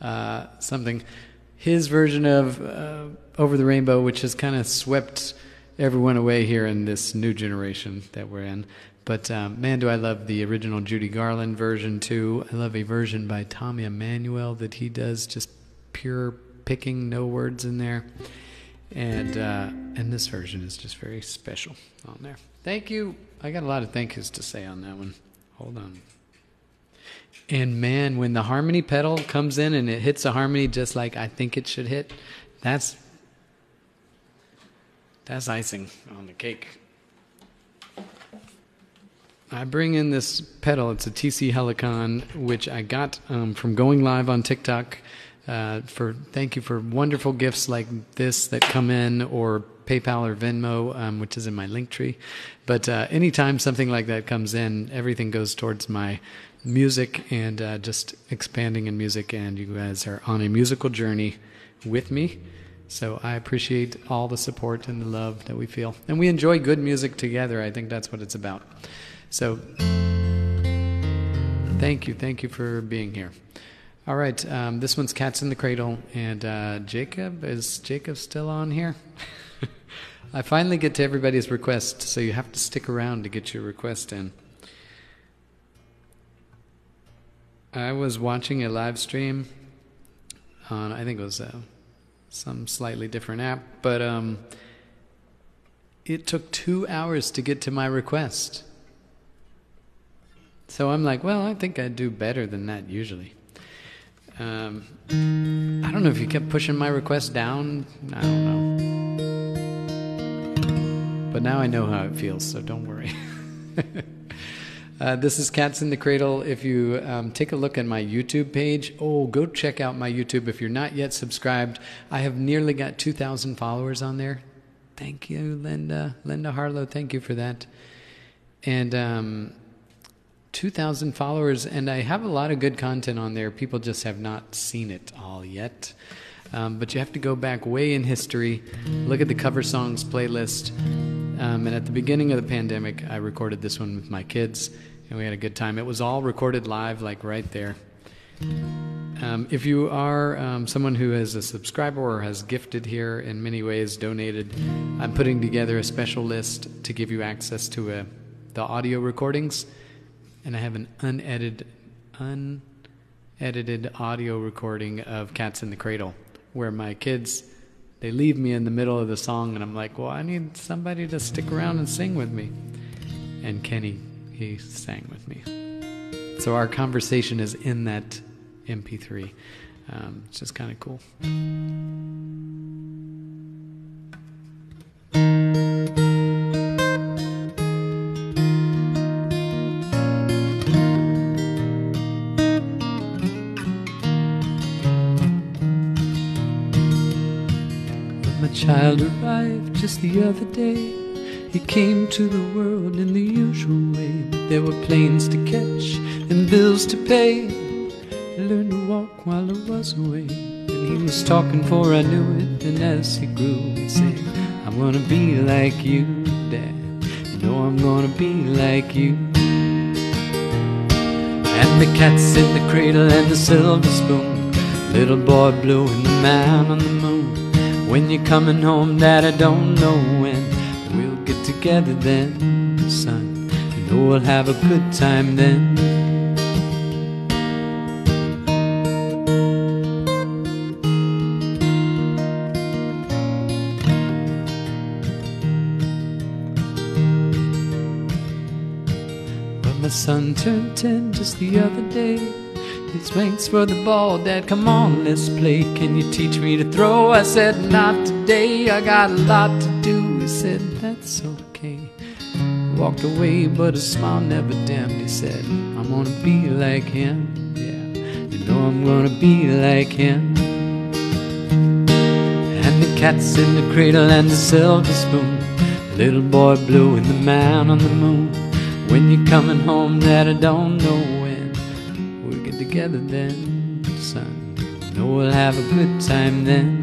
uh, something. His version of uh, Over the Rainbow, which has kind of swept everyone away here in this new generation that we're in. But um, man, do I love the original Judy Garland version too. I love a version by Tommy Emmanuel that he does, just pure picking, no words in there. And uh, and this version is just very special on there. Thank you. I got a lot of thank yous to say on that one. Hold on. And man, when the harmony pedal comes in and it hits a harmony just like I think it should hit, that's that's icing on the cake. I bring in this pedal. It's a TC Helicon, which I got um, from going live on TikTok. Uh, for thank you for wonderful gifts like this that come in, or PayPal or Venmo, um, which is in my Linktree. But uh, anytime something like that comes in, everything goes towards my music and uh, just expanding in music. And you guys are on a musical journey with me. So I appreciate all the support and the love that we feel. And we enjoy good music together. I think that's what it's about. So thank you. Thank you for being here. All right. Um, this one's Cats in the Cradle. And uh, Jacob, is Jacob still on here? [laughs] [laughs] I finally get to everybody's request, so you have to stick around to get your request in. I was watching a live stream on, I think it was uh, some slightly different app, but um, it took two hours to get to my request. So I'm like, well, I think I'd do better than that usually. Um, I don't know if you kept pushing my request down. I don't know. But now I know how it feels, so don't worry. [laughs] Uh, this is Cats in the Cradle. If you um, take a look at my YouTube page, oh, go check out my YouTube. If you're not yet subscribed, I have nearly got 2,000 followers on there. Thank you, Linda. Linda Harlow, thank you for that. And um, 2,000 followers, and I have a lot of good content on there. People just have not seen it all yet. Um, but you have to go back way in history, look at the cover songs playlist. Um, and at the beginning of the pandemic, I recorded this one with my kids, and we had a good time. It was all recorded live, like right there. Um, if you are um, someone who is a subscriber or has gifted here in many ways, donated, I'm putting together a special list to give you access to a, uh, the audio recordings, and I have an unedited, unedited audio recording of Cats in the Cradle, where my kids they leave me in the middle of the song, and I'm like, well, I need somebody to stick around and sing with me. And Kenny, he sang with me. So our conversation is in that MP3. Um, it's just kind of cool. Child arrived just the other day. He came to the world in the usual way, but there were planes to catch and bills to pay. He learned to walk while I was away, and he was talking before I knew it. And as he grew, he said, "I'm gonna be like you, Dad. You know I'm gonna be like you." And the cat's in the cradle and the silver spoon. Little boy blue and the man on the moon. When you're coming home, Dad, I don't know when. We'll get together then, son. You know we'll have a good time then. But my son turned ten just the other day. Swings for the ball, Dad, come on, let's play. Can you teach me to throw? I said, Not today, I got a lot to do. He said, That's okay. Walked away, but his smile never dimmed. He said, I'm gonna be like him. Yeah, you know I'm gonna be like him. And the cat's in the cradle and the silver spoon. Little boy blue and the man on the moon. When you're coming home, Dad, I don't know together then, son. Know we'll have a good time then.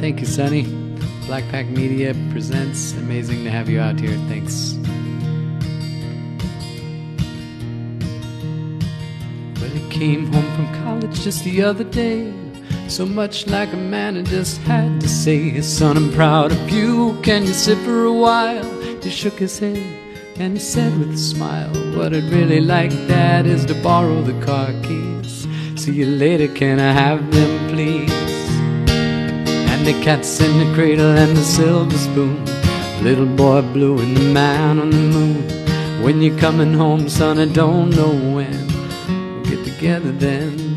Thank you, Sonny. Blackpack Media presents. Amazing to have you out here. Thanks. Well, he came home from college just the other day. So much like a man, I just had to say, Son, I'm proud of you. Can you sit for a while? He shook his head and he said with a smile, What I'd really like, Dad, is to borrow the car keys. See you later, can I have them, please? And the cat's in the cradle and the silver spoon. Little boy blue and the man on the moon. When you're coming home, son, I don't know when. We'll get together then,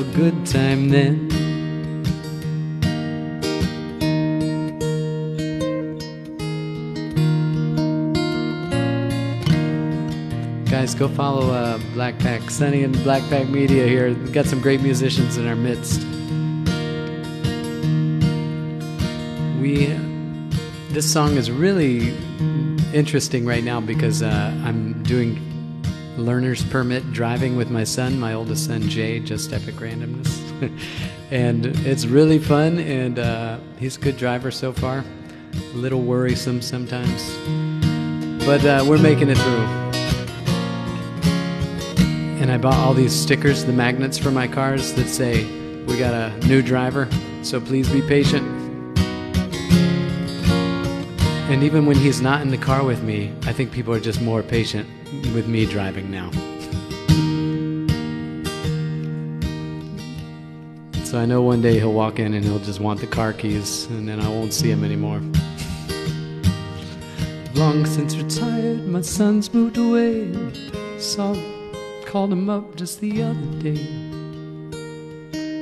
a good time then. Guys, go follow uh, Blackpack Sunny and Blackpack Media here. We've got some great musicians in our midst. We this song is really interesting right now because uh, I'm doing learner's permit driving with my son, my oldest son Jay, just epic randomness, [laughs] and it's really fun. And uh, he's a good driver so far. A little worrisome sometimes, but uh, we're making it through. And I bought all these stickers, the magnets for my cars that say, "We got a new driver, so please be patient." And even when he's not in the car with me, I think people are just more patient with me driving now. So I know one day he'll walk in and he'll just want the car keys, and then I won't see him anymore. Long since retired, my son's moved away. Saw, called him up just the other day.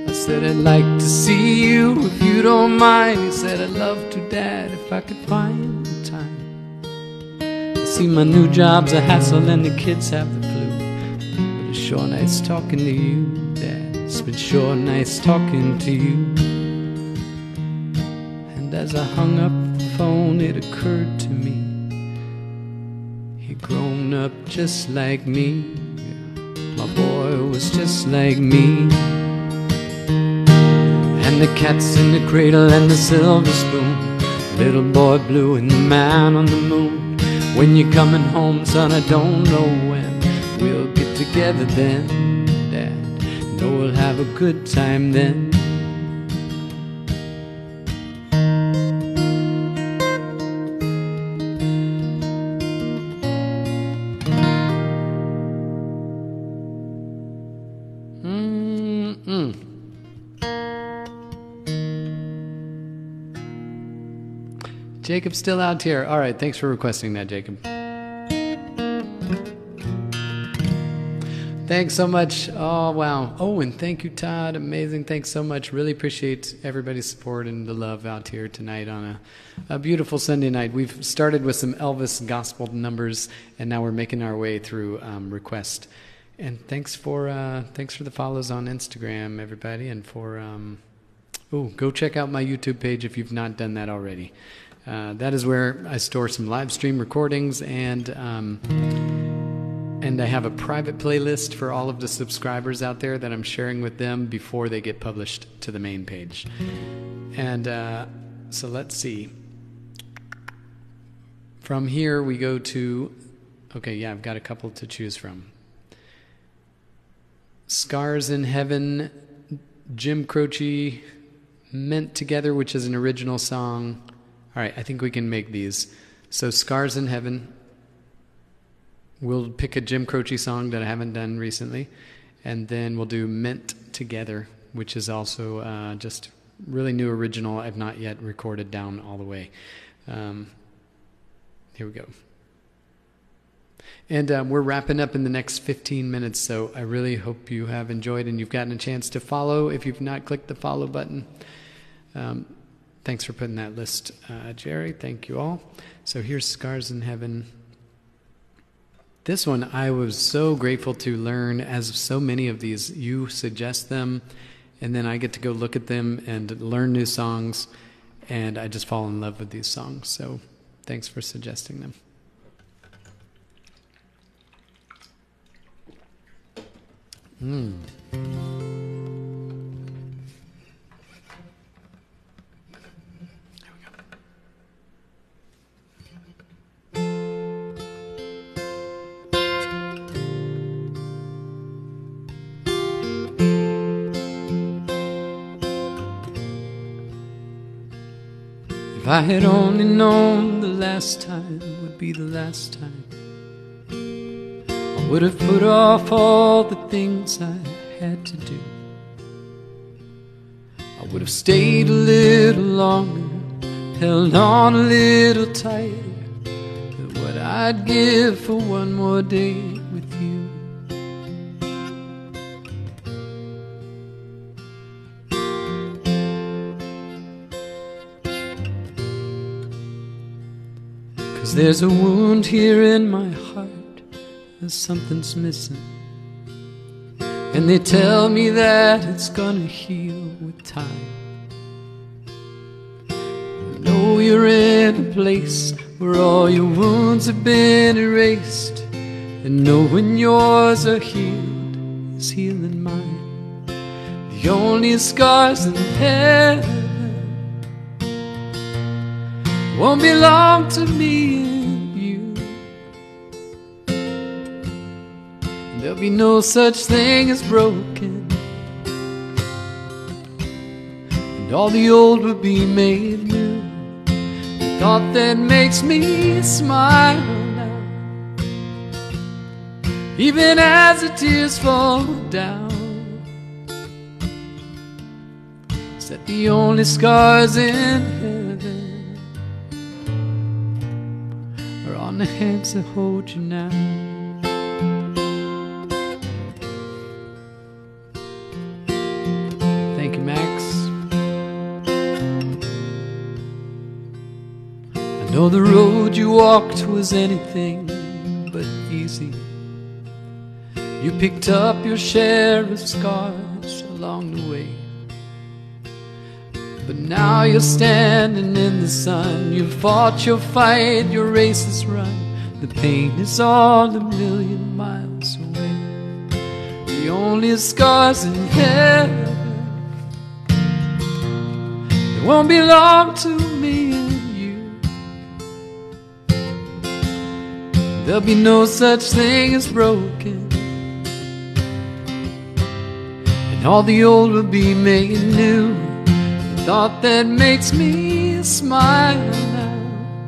I said I'd like to see you if you don't mind. He said I'd love to, Dad, if I could find see my new job's a hassle and the kids have the flu. But it's sure nice talking to you, Dad. It's been sure nice talking to you. And as I hung up the phone, it occurred to me he'd grown up just like me. My boy was just like me. And the cat's in the cradle and the silver spoon. Little boy blue and the man on the moon. When you're coming home, son, I don't know when. We'll get together then, Dad. Know we'll have a good time then. Jacob's still out here. All right, thanks for requesting that, Jacob. Thanks so much. Oh, wow. Oh, and thank you, Todd. Amazing. Thanks so much. Really appreciate everybody's support and the love out here tonight on a, a beautiful Sunday night. We've started with some Elvis gospel numbers, and now we're making our way through um, request. And thanks for uh, thanks for the follows on Instagram, everybody, and for um, oh, go check out my YouTube page if you've not done that already. Uh, that is where I store some live stream recordings and um, and I have a private playlist for all of the subscribers out there that I'm sharing with them before they get published to the main page. And uh, so let's see. From here we go to okay, yeah, I've got a couple to choose from. Scars in Heaven, Jim Croce, Meant Together, which is an original song. All right, I think we can make these. So, Scars in Heaven. We'll pick a Jim Croce song that I haven't done recently. And then we'll do Meant Together, which is also uh, just really new original. I've not yet recorded down all the way. Um, here we go. And um, we're wrapping up in the next 15 minutes, so I really hope you have enjoyed and you've gotten a chance to follow. If you've not clicked the follow button, um, thanks for putting that list, uh, Jerry. Thank you all. So here's Scars in Heaven. This one I was so grateful to learn, as so many of these, you suggest them, and then I get to go look at them and learn new songs, and I just fall in love with these songs. So thanks for suggesting them. Mm. I had only known the last time would be the last time I would have put off all the things I had to do. I would have stayed a little longer, held on a little tighter what I'd give for one more day there's a wound here in my heart something's missing. And they tell me that it's gonna heal with time. I know you're in a place where all your wounds have been erased. And knowing yours are healed is healing mine. The only scars in heaven won't belong to me and you. There'll be no such thing as broken. And all the old will be made new. The thought that makes me smile now. Even as the tears fall down. Is that the only scars in heaven the hands that hold you now. Thank you, Max. I know the road you walked was anything but easy. You picked up your share of scars along the way. But now you're standing in the sun. You've fought your fight, your race is run. The pain is all a million miles away. The only scars in heaven they won't belong to me and you. There'll be no such thing as broken. And all the old will be made new. Thought that makes me smile now.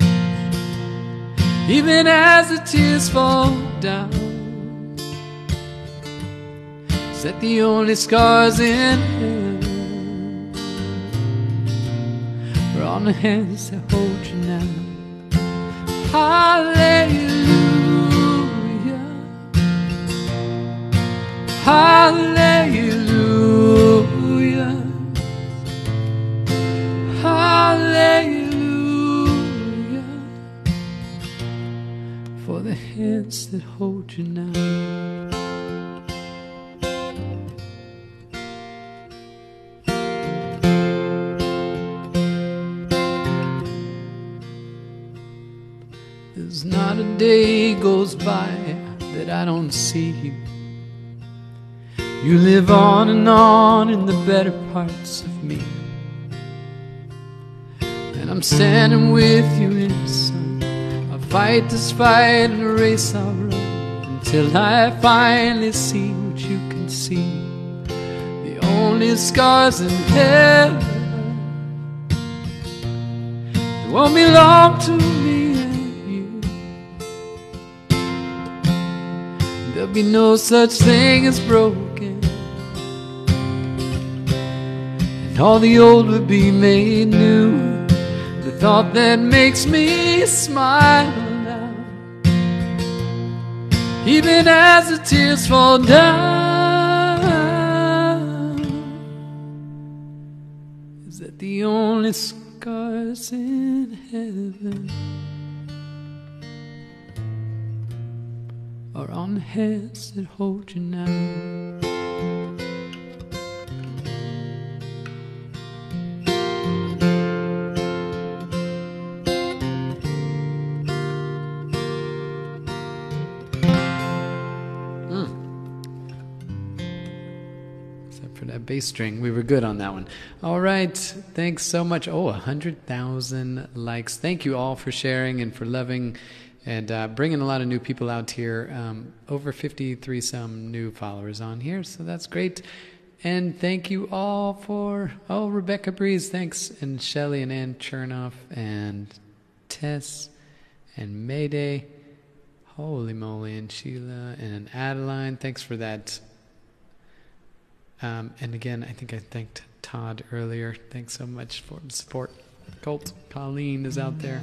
Even as the tears fall down. That the only scars in heaven? Are on the hands that hold you now. Hallelujah. Hallelujah. hands that hold you now. There's not a day goes by that I don't see you. You live on and on in the better parts of me. And I'm standing with you in the sun. Fight this fight and race I'll run until I finally see what you can see. The only scars in heaven won't belong to me and you. There'll be no such thing as broken. And all the old would be made new. Thought that makes me smile now, even as the tears fall down, is that the only scars in heaven? Are on hands that hold you now. Bass string. We were good on that one. All right. Thanks so much. Oh, 100,000 likes. Thank you all for sharing and for loving and uh, bringing a lot of new people out here. Um, over 53 some new followers on here, so that's great. And thank you all for, oh, Rebecca Breeze, thanks. And Shelly and Ann Chernoff and Tess and Mayday. Holy moly. And Sheila and Adeline, thanks for that um, and again, I think I thanked Todd earlier. Thanks so much for the support. Colt, Colleen is out there.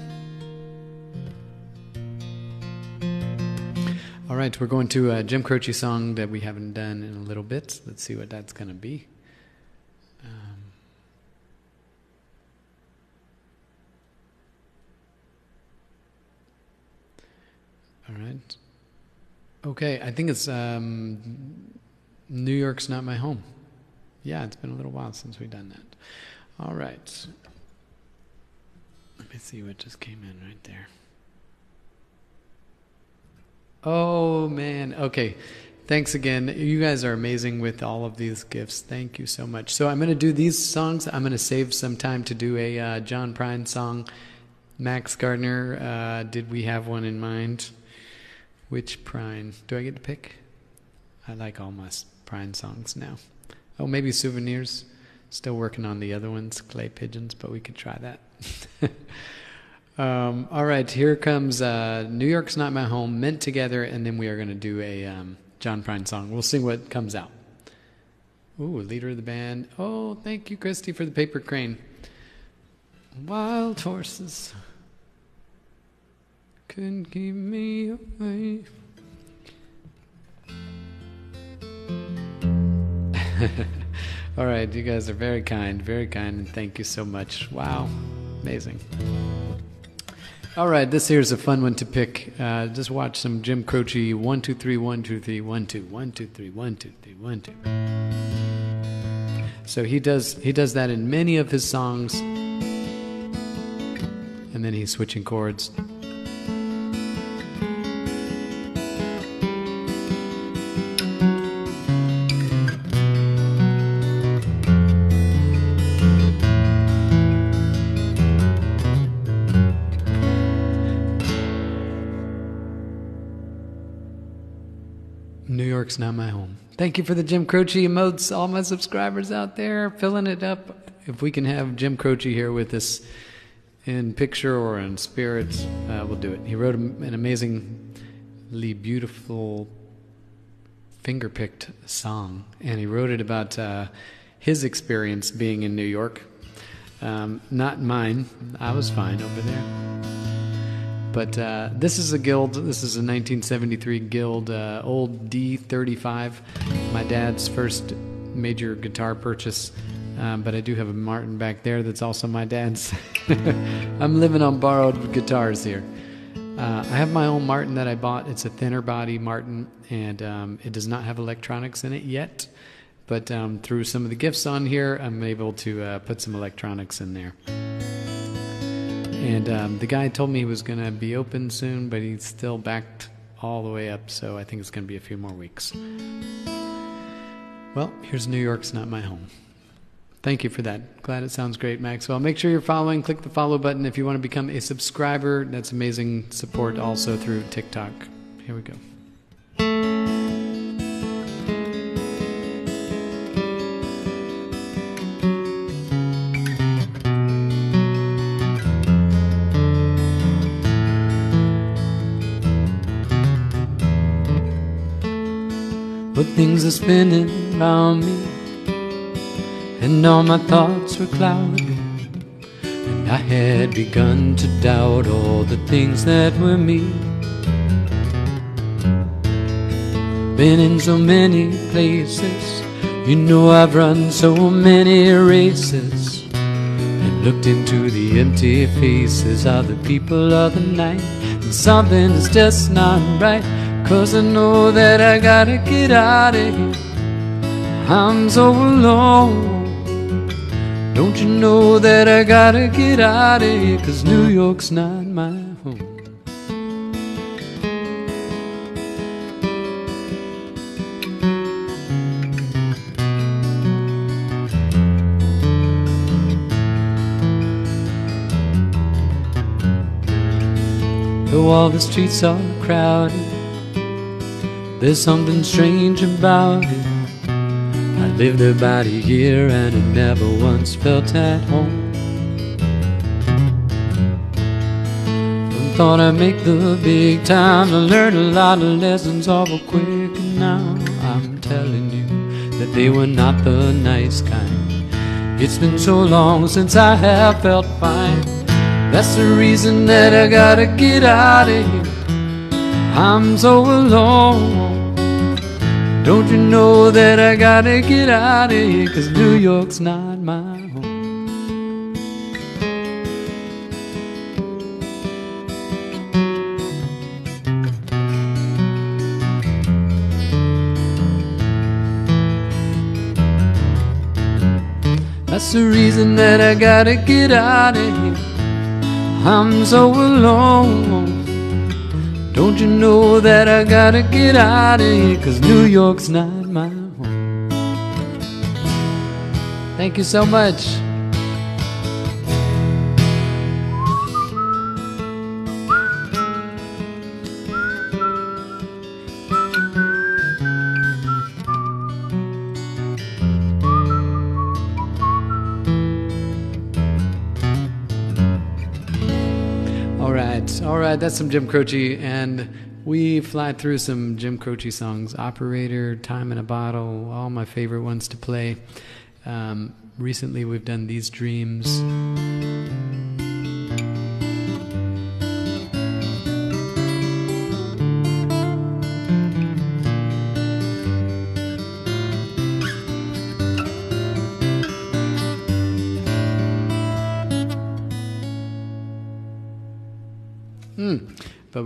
All right, we're going to a Jim Croce song that we haven't done in a little bit. Let's see what that's going to be. Um, all right. Okay, I think it's um, New York's not my home. Yeah, it's been a little while since we've done that. All right. Let me see what just came in right there. Oh, man. Okay. Thanks again. You guys are amazing with all of these gifts. Thank you so much. So I'm going to do these songs. I'm going to save some time to do a uh, John Prine song. Max Gardner, uh, did we have one in mind? Which Prine? Do I get to pick? I like all my Prine songs now. Oh, maybe souvenirs. Still working on the other ones, clay pigeons, but we could try that. [laughs] um, all right, here comes uh, New York's Not My Home, Meant Together, and then we are going to do a um, John Prine song. We'll see what comes out. Ooh, leader of the band. Oh, thank you, Christy, for the paper crane. Wild horses couldn't keep me away. [laughs] All right, you guys are very kind, very kind, and thank you so much. Wow, amazing. All right, this here's a fun one to pick. Uh, just watch some Jim Croce. One, two, three, one, two, three, one, two, one, two, three, one, two, three, one, two. So he does he does that in many of his songs, and then he's switching chords. York's not my home. Thank you for the Jim Croce emotes, all my subscribers out there filling it up. If we can have Jim Croce here with us in picture or in spirit, uh, we'll do it. He wrote an amazingly beautiful finger picked song, and he wrote it about uh, his experience being in New York. Um, not mine, I was fine over there. But uh, this is a Guild. This is a 1973 Guild, uh, old D35. My dad's first major guitar purchase. Um, but I do have a Martin back there that's also my dad's. [laughs] I'm living on borrowed guitars here. Uh, I have my own Martin that I bought. It's a thinner body Martin, and um, it does not have electronics in it yet. But um, through some of the gifts on here, I'm able to uh, put some electronics in there. And um, the guy told me he was going to be open soon, but he's still backed all the way up, so I think it's going to be a few more weeks. Well, here's New York's Not My Home. Thank you for that. Glad it sounds great, Maxwell. Make sure you're following. Click the follow button if you want to become a subscriber. That's amazing support also through TikTok. Here we go. Things are spinning around me, and all my thoughts were clouded. And I had begun to doubt all the things that were me. Been in so many places, you know I've run so many races. And looked into the empty faces of the people of the night, and something is just not right. Cause I know that I gotta get out of here. I'm so alone. Don't you know that I gotta get out of here? Cause New York's not my home. Though all the streets are crowded there's something strange about it. I lived about a year and I never once felt at home. Thought I'd make the big time to learn a lot of lessons awful quick. And now I'm telling you that they were not the nice kind. It's been so long since I have felt fine. That's the reason that I gotta get out of here. I'm so alone. Don't you know that I gotta get out of here? Cause New York's not my home. That's the reason that I gotta get out of here. I'm so alone. Don't you know that I gotta get out of here? Cause New York's not my home. Thank you so much. All right, that's some Jim Croce, and we fly through some Jim Croce songs Operator, Time in a Bottle, all my favorite ones to play. Um, recently, we've done These Dreams.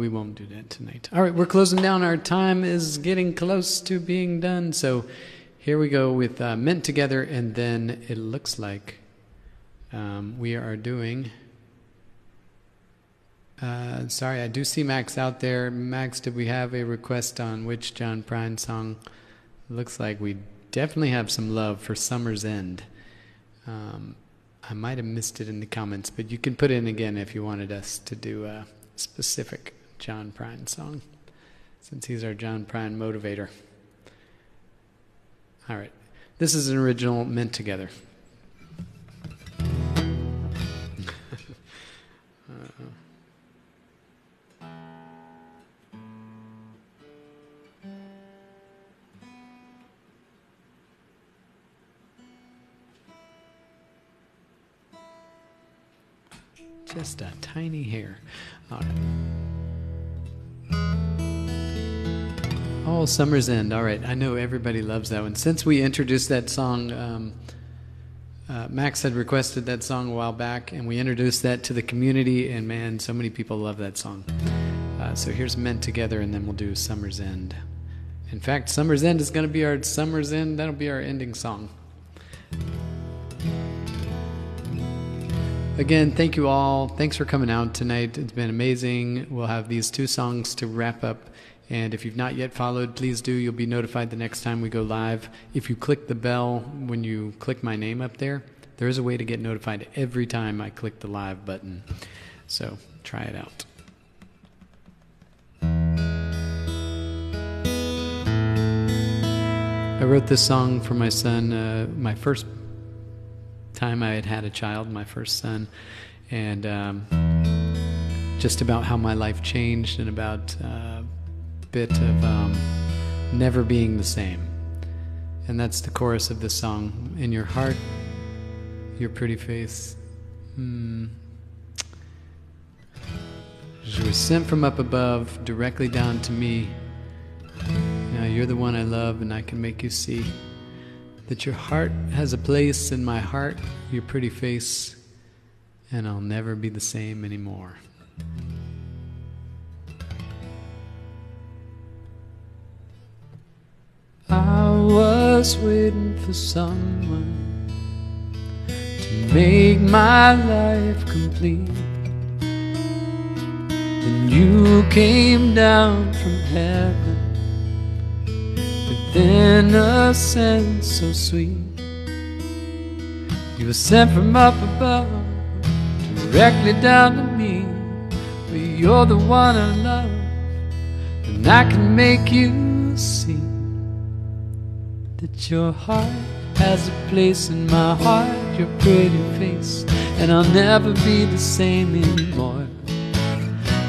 We won't do that tonight. All right, we're closing down. Our time is getting close to being done. So here we go with uh, Meant Together, and then it looks like um, we are doing. Uh, sorry, I do see Max out there. Max, did we have a request on which John Prine song? looks like we definitely have some love for Summer's End. Um, I might have missed it in the comments, but you can put it in again if you wanted us to do a specific John Prine song, since he's our John Prine motivator. All right. This is an original meant together. Uh, just a tiny hair. Oh, Summer's End. All right. I know everybody loves that one. Since we introduced that song, um, uh, Max had requested that song a while back, and we introduced that to the community, and man, so many people love that song. Uh, so here's Meant Together, and then we'll do Summer's End. In fact, Summer's End is going to be our Summer's End. That'll be our ending song. Again, thank you all. Thanks for coming out tonight. It's been amazing. We'll have these two songs to wrap up. And if you've not yet followed, please do. You'll be notified the next time we go live. If you click the bell when you click my name up there, there is a way to get notified every time I click the live button. So try it out. I wrote this song for my son, uh, my first time I had had a child, my first son, and um, just about how my life changed and about uh, bit of um, never being the same. And that's the chorus of this song. In your heart, your pretty face. Hmm. She was sent from up above directly down to me. Now you're the one I love, and I can make you see that your heart has a place in my heart, your pretty face, and I'll never be the same anymore. Was waiting for someone to make my life complete. Then you came down from heaven with innocence so sweet. You were sent from up above directly down to me. But you're the one I love, and I can make you see that your heart has a place in my heart, your pretty face, and I'll never be the same anymore.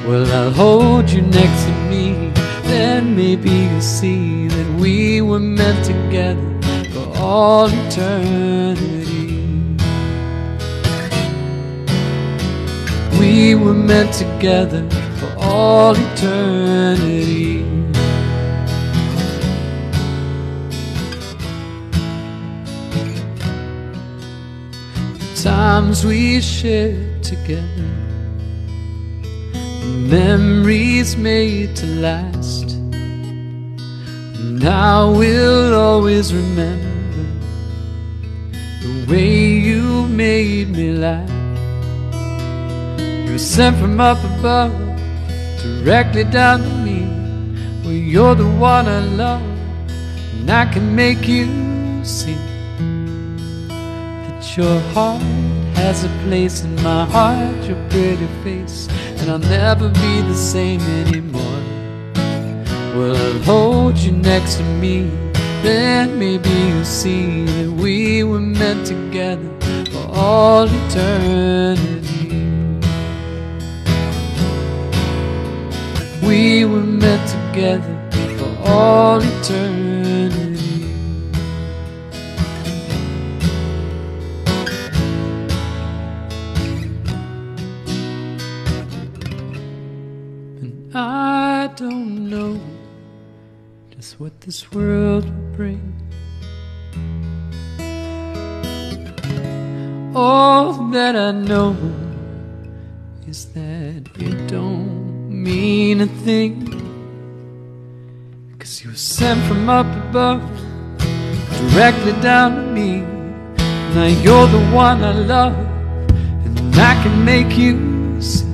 Well, I'll hold you next to me, then maybe you'll see that we were meant together for all eternity. We were meant together for all eternity. Times we shared together, memories made to last. And I will always remember the way you made me laugh. You were sent from up above, directly down to me. Well, you're the one I love, and I can make you see your heart has a place in my heart, your pretty face, and I'll never be the same anymore. Well, I'll hold you next to me, then maybe you'll see that we were meant together for all eternity. We were meant together for all eternity. What this world will bring. All that I know is that it don't mean a thing. Cause you were sent from up above, directly down to me. Now you're the one I love, and I can make you see.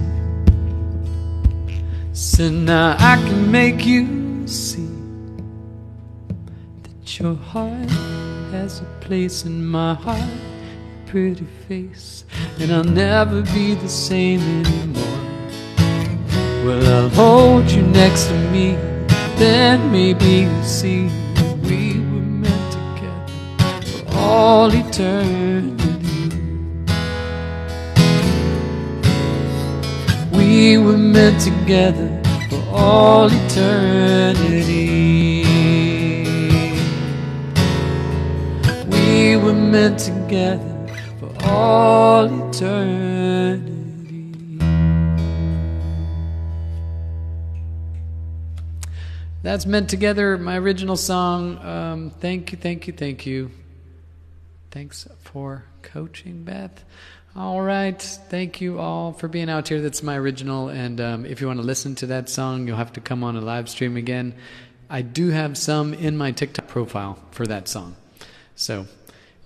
So now I can make you your heart has a place in my heart, pretty face, and I'll never be the same anymore. Well, I'll hold you next to me, then maybe you'll see we were meant together for all eternity. We were meant together for all eternity. Were meant together for all eternity. That's meant together, my original song. Um, thank you, thank you, thank you. Thanks for coaching, Beth. All right. Thank you all for being out here. That's my original. And um, if you want to listen to that song, you'll have to come on a live stream again. I do have some in my TikTok profile for that song. So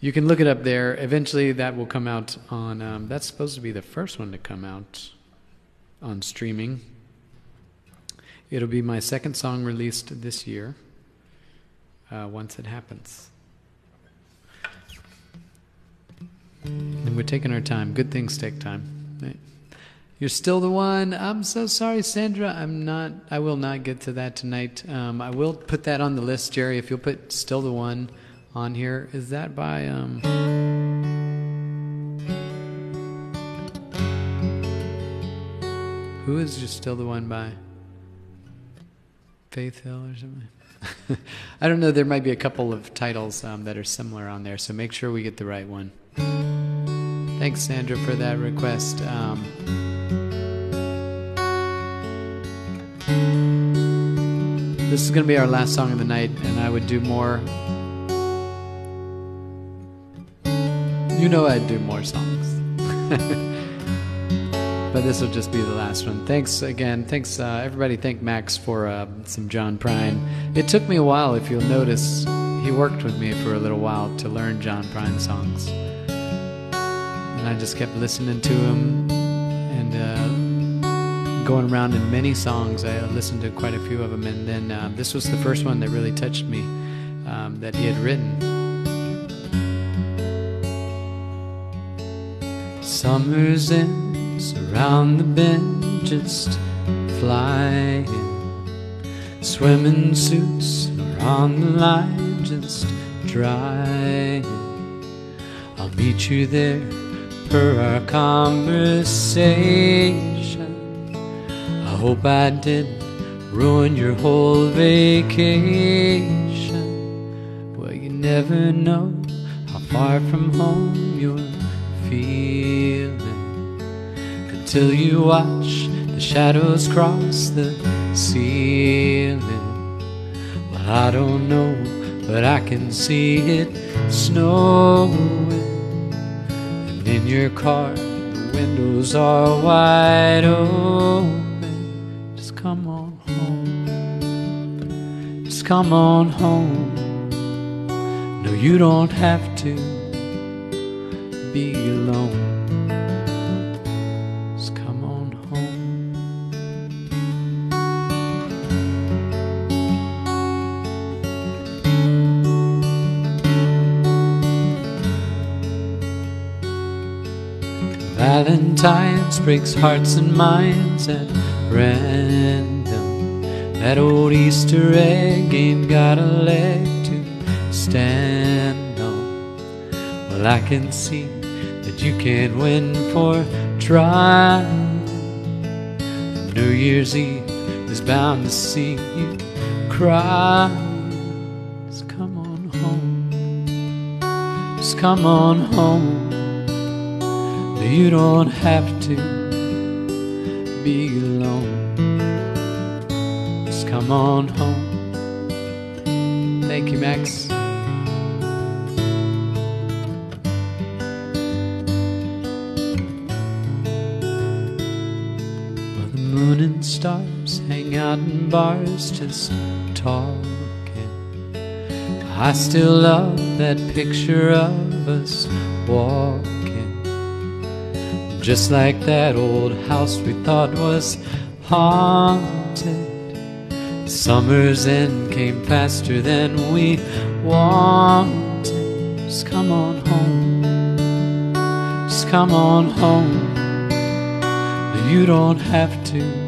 you can look it up there. Eventually, that will come out on. Um, that's supposed to be the first one to come out on streaming. It'll be my second song released this year. Uh, once it happens. And we're taking our time. Good things take time. Right? You're still the one. I'm so sorry, Sandra. I'm not. I will not get to that tonight. Um, I will put that on the list, Jerry. If you'll put "Still the One" on here, is that by? Um, who is just still the one by? Faith Hill or something. [laughs] I don't know. There might be a couple of titles um, that are similar on there, so make sure we get the right one. Thanks, Sandra, for that request. Um, this is going to be our last song of the night, and I would do more. You know, I'd do more songs. [laughs] but this will just be the last one. Thanks again. Thanks, uh, everybody. Thank Max for uh, some John Prine. It took me a while, if you'll notice. He worked with me for a little while to learn John Prine songs. And I just kept listening to him and uh, going around in many songs. I listened to quite a few of them. And then uh, this was the first one that really touched me um, that he had written. Summer's in, around the bend, just flying. Swimming suits are on the line, just drying. I'll meet you there per our conversation. I hope I didn't ruin your whole vacation. Well, you never know how far from home you're until you watch the shadows cross the ceiling. Well, I don't know, but I can see it snowing. And in your car, the windows are wide open. Just come on home. Just come on home. No, you don't have to alone. Come on home. Valentine's breaks hearts and minds at random. That old Easter egg ain't got a leg to stand on. Well, I can see you can't win for trying. New Year's Eve is bound to see you cry. Just come on home. Just come on home. You don't have to be alone. Just come on home. Thank you, Max. Bars just talking. I still love that picture of us walking. Just like that old house we thought was haunted. Summer's end came faster than we wanted. Just come on home. Just come on home. You don't have to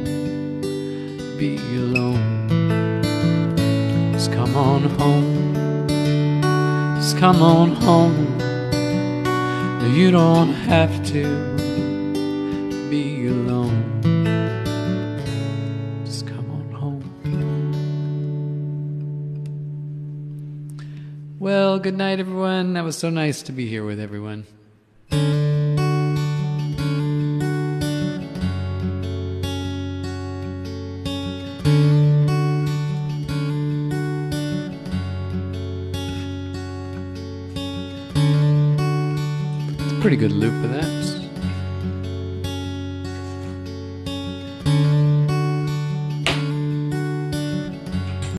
be alone. Just come on home. Just come on home. No, you don't have to be alone. Just come on home. Well, good night, everyone. That was so nice to be here with everyone. Pretty good loop of that.